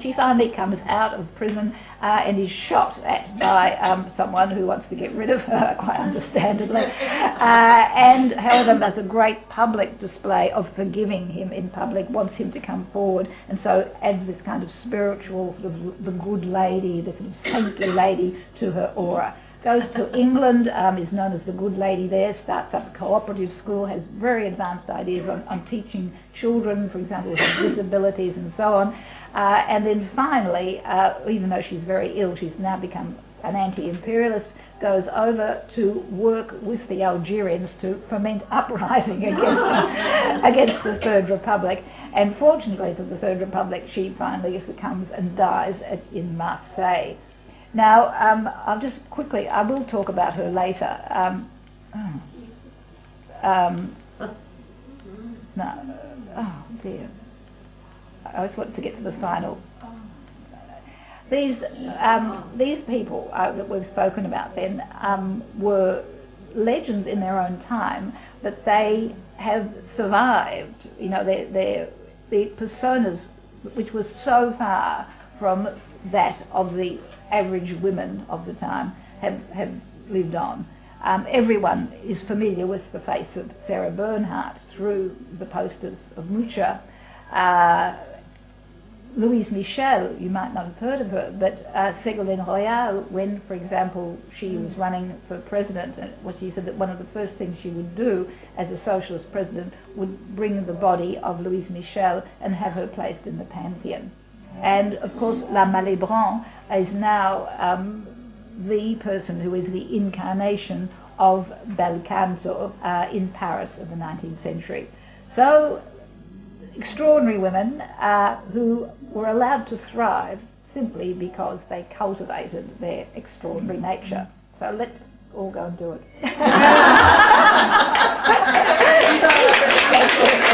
She finally comes out of prison uh, and is shot at by um, someone who wants to get rid of her, quite understandably. Uh, and however, there's a great public display of forgiving him in public, wants him to come forward, and so adds this kind of spiritual sort of the good lady, the sort of saintly lady to her aura goes to England, um, is known as the good lady there, starts up a cooperative school, has very advanced ideas on, on teaching children, for example, with disabilities and so on. Uh, and then finally, uh, even though she's very ill, she's now become an anti-imperialist, goes over to work with the Algerians to foment uprising against, against the Third Republic. And fortunately for the Third Republic, she finally succumbs and dies at, in Marseille. Now, um, I'll just quickly, I will talk about her later. Um, oh, um, no, oh dear. I just wanted to get to the final. These um, these people uh, that we've spoken about then um, were legends in their own time, but they have survived. You know, their their the personas, which was so far from that of the average women of the time, have have lived on. Um, everyone is familiar with the face of Sarah Bernhardt through the posters of Mucha. Uh, Louise Michel, you might not have heard of her, but uh, Ségolène Royal, when, for example, she was running for president, uh, what she said that one of the first things she would do as a socialist president would bring the body of Louise Michel and have her placed in the Pantheon. And of course, La Malibran is now um, the person who is the incarnation of bel canto uh, in Paris of the 19th century. So extraordinary women uh, who were allowed to thrive simply because they cultivated their extraordinary nature. So let's all go and do it.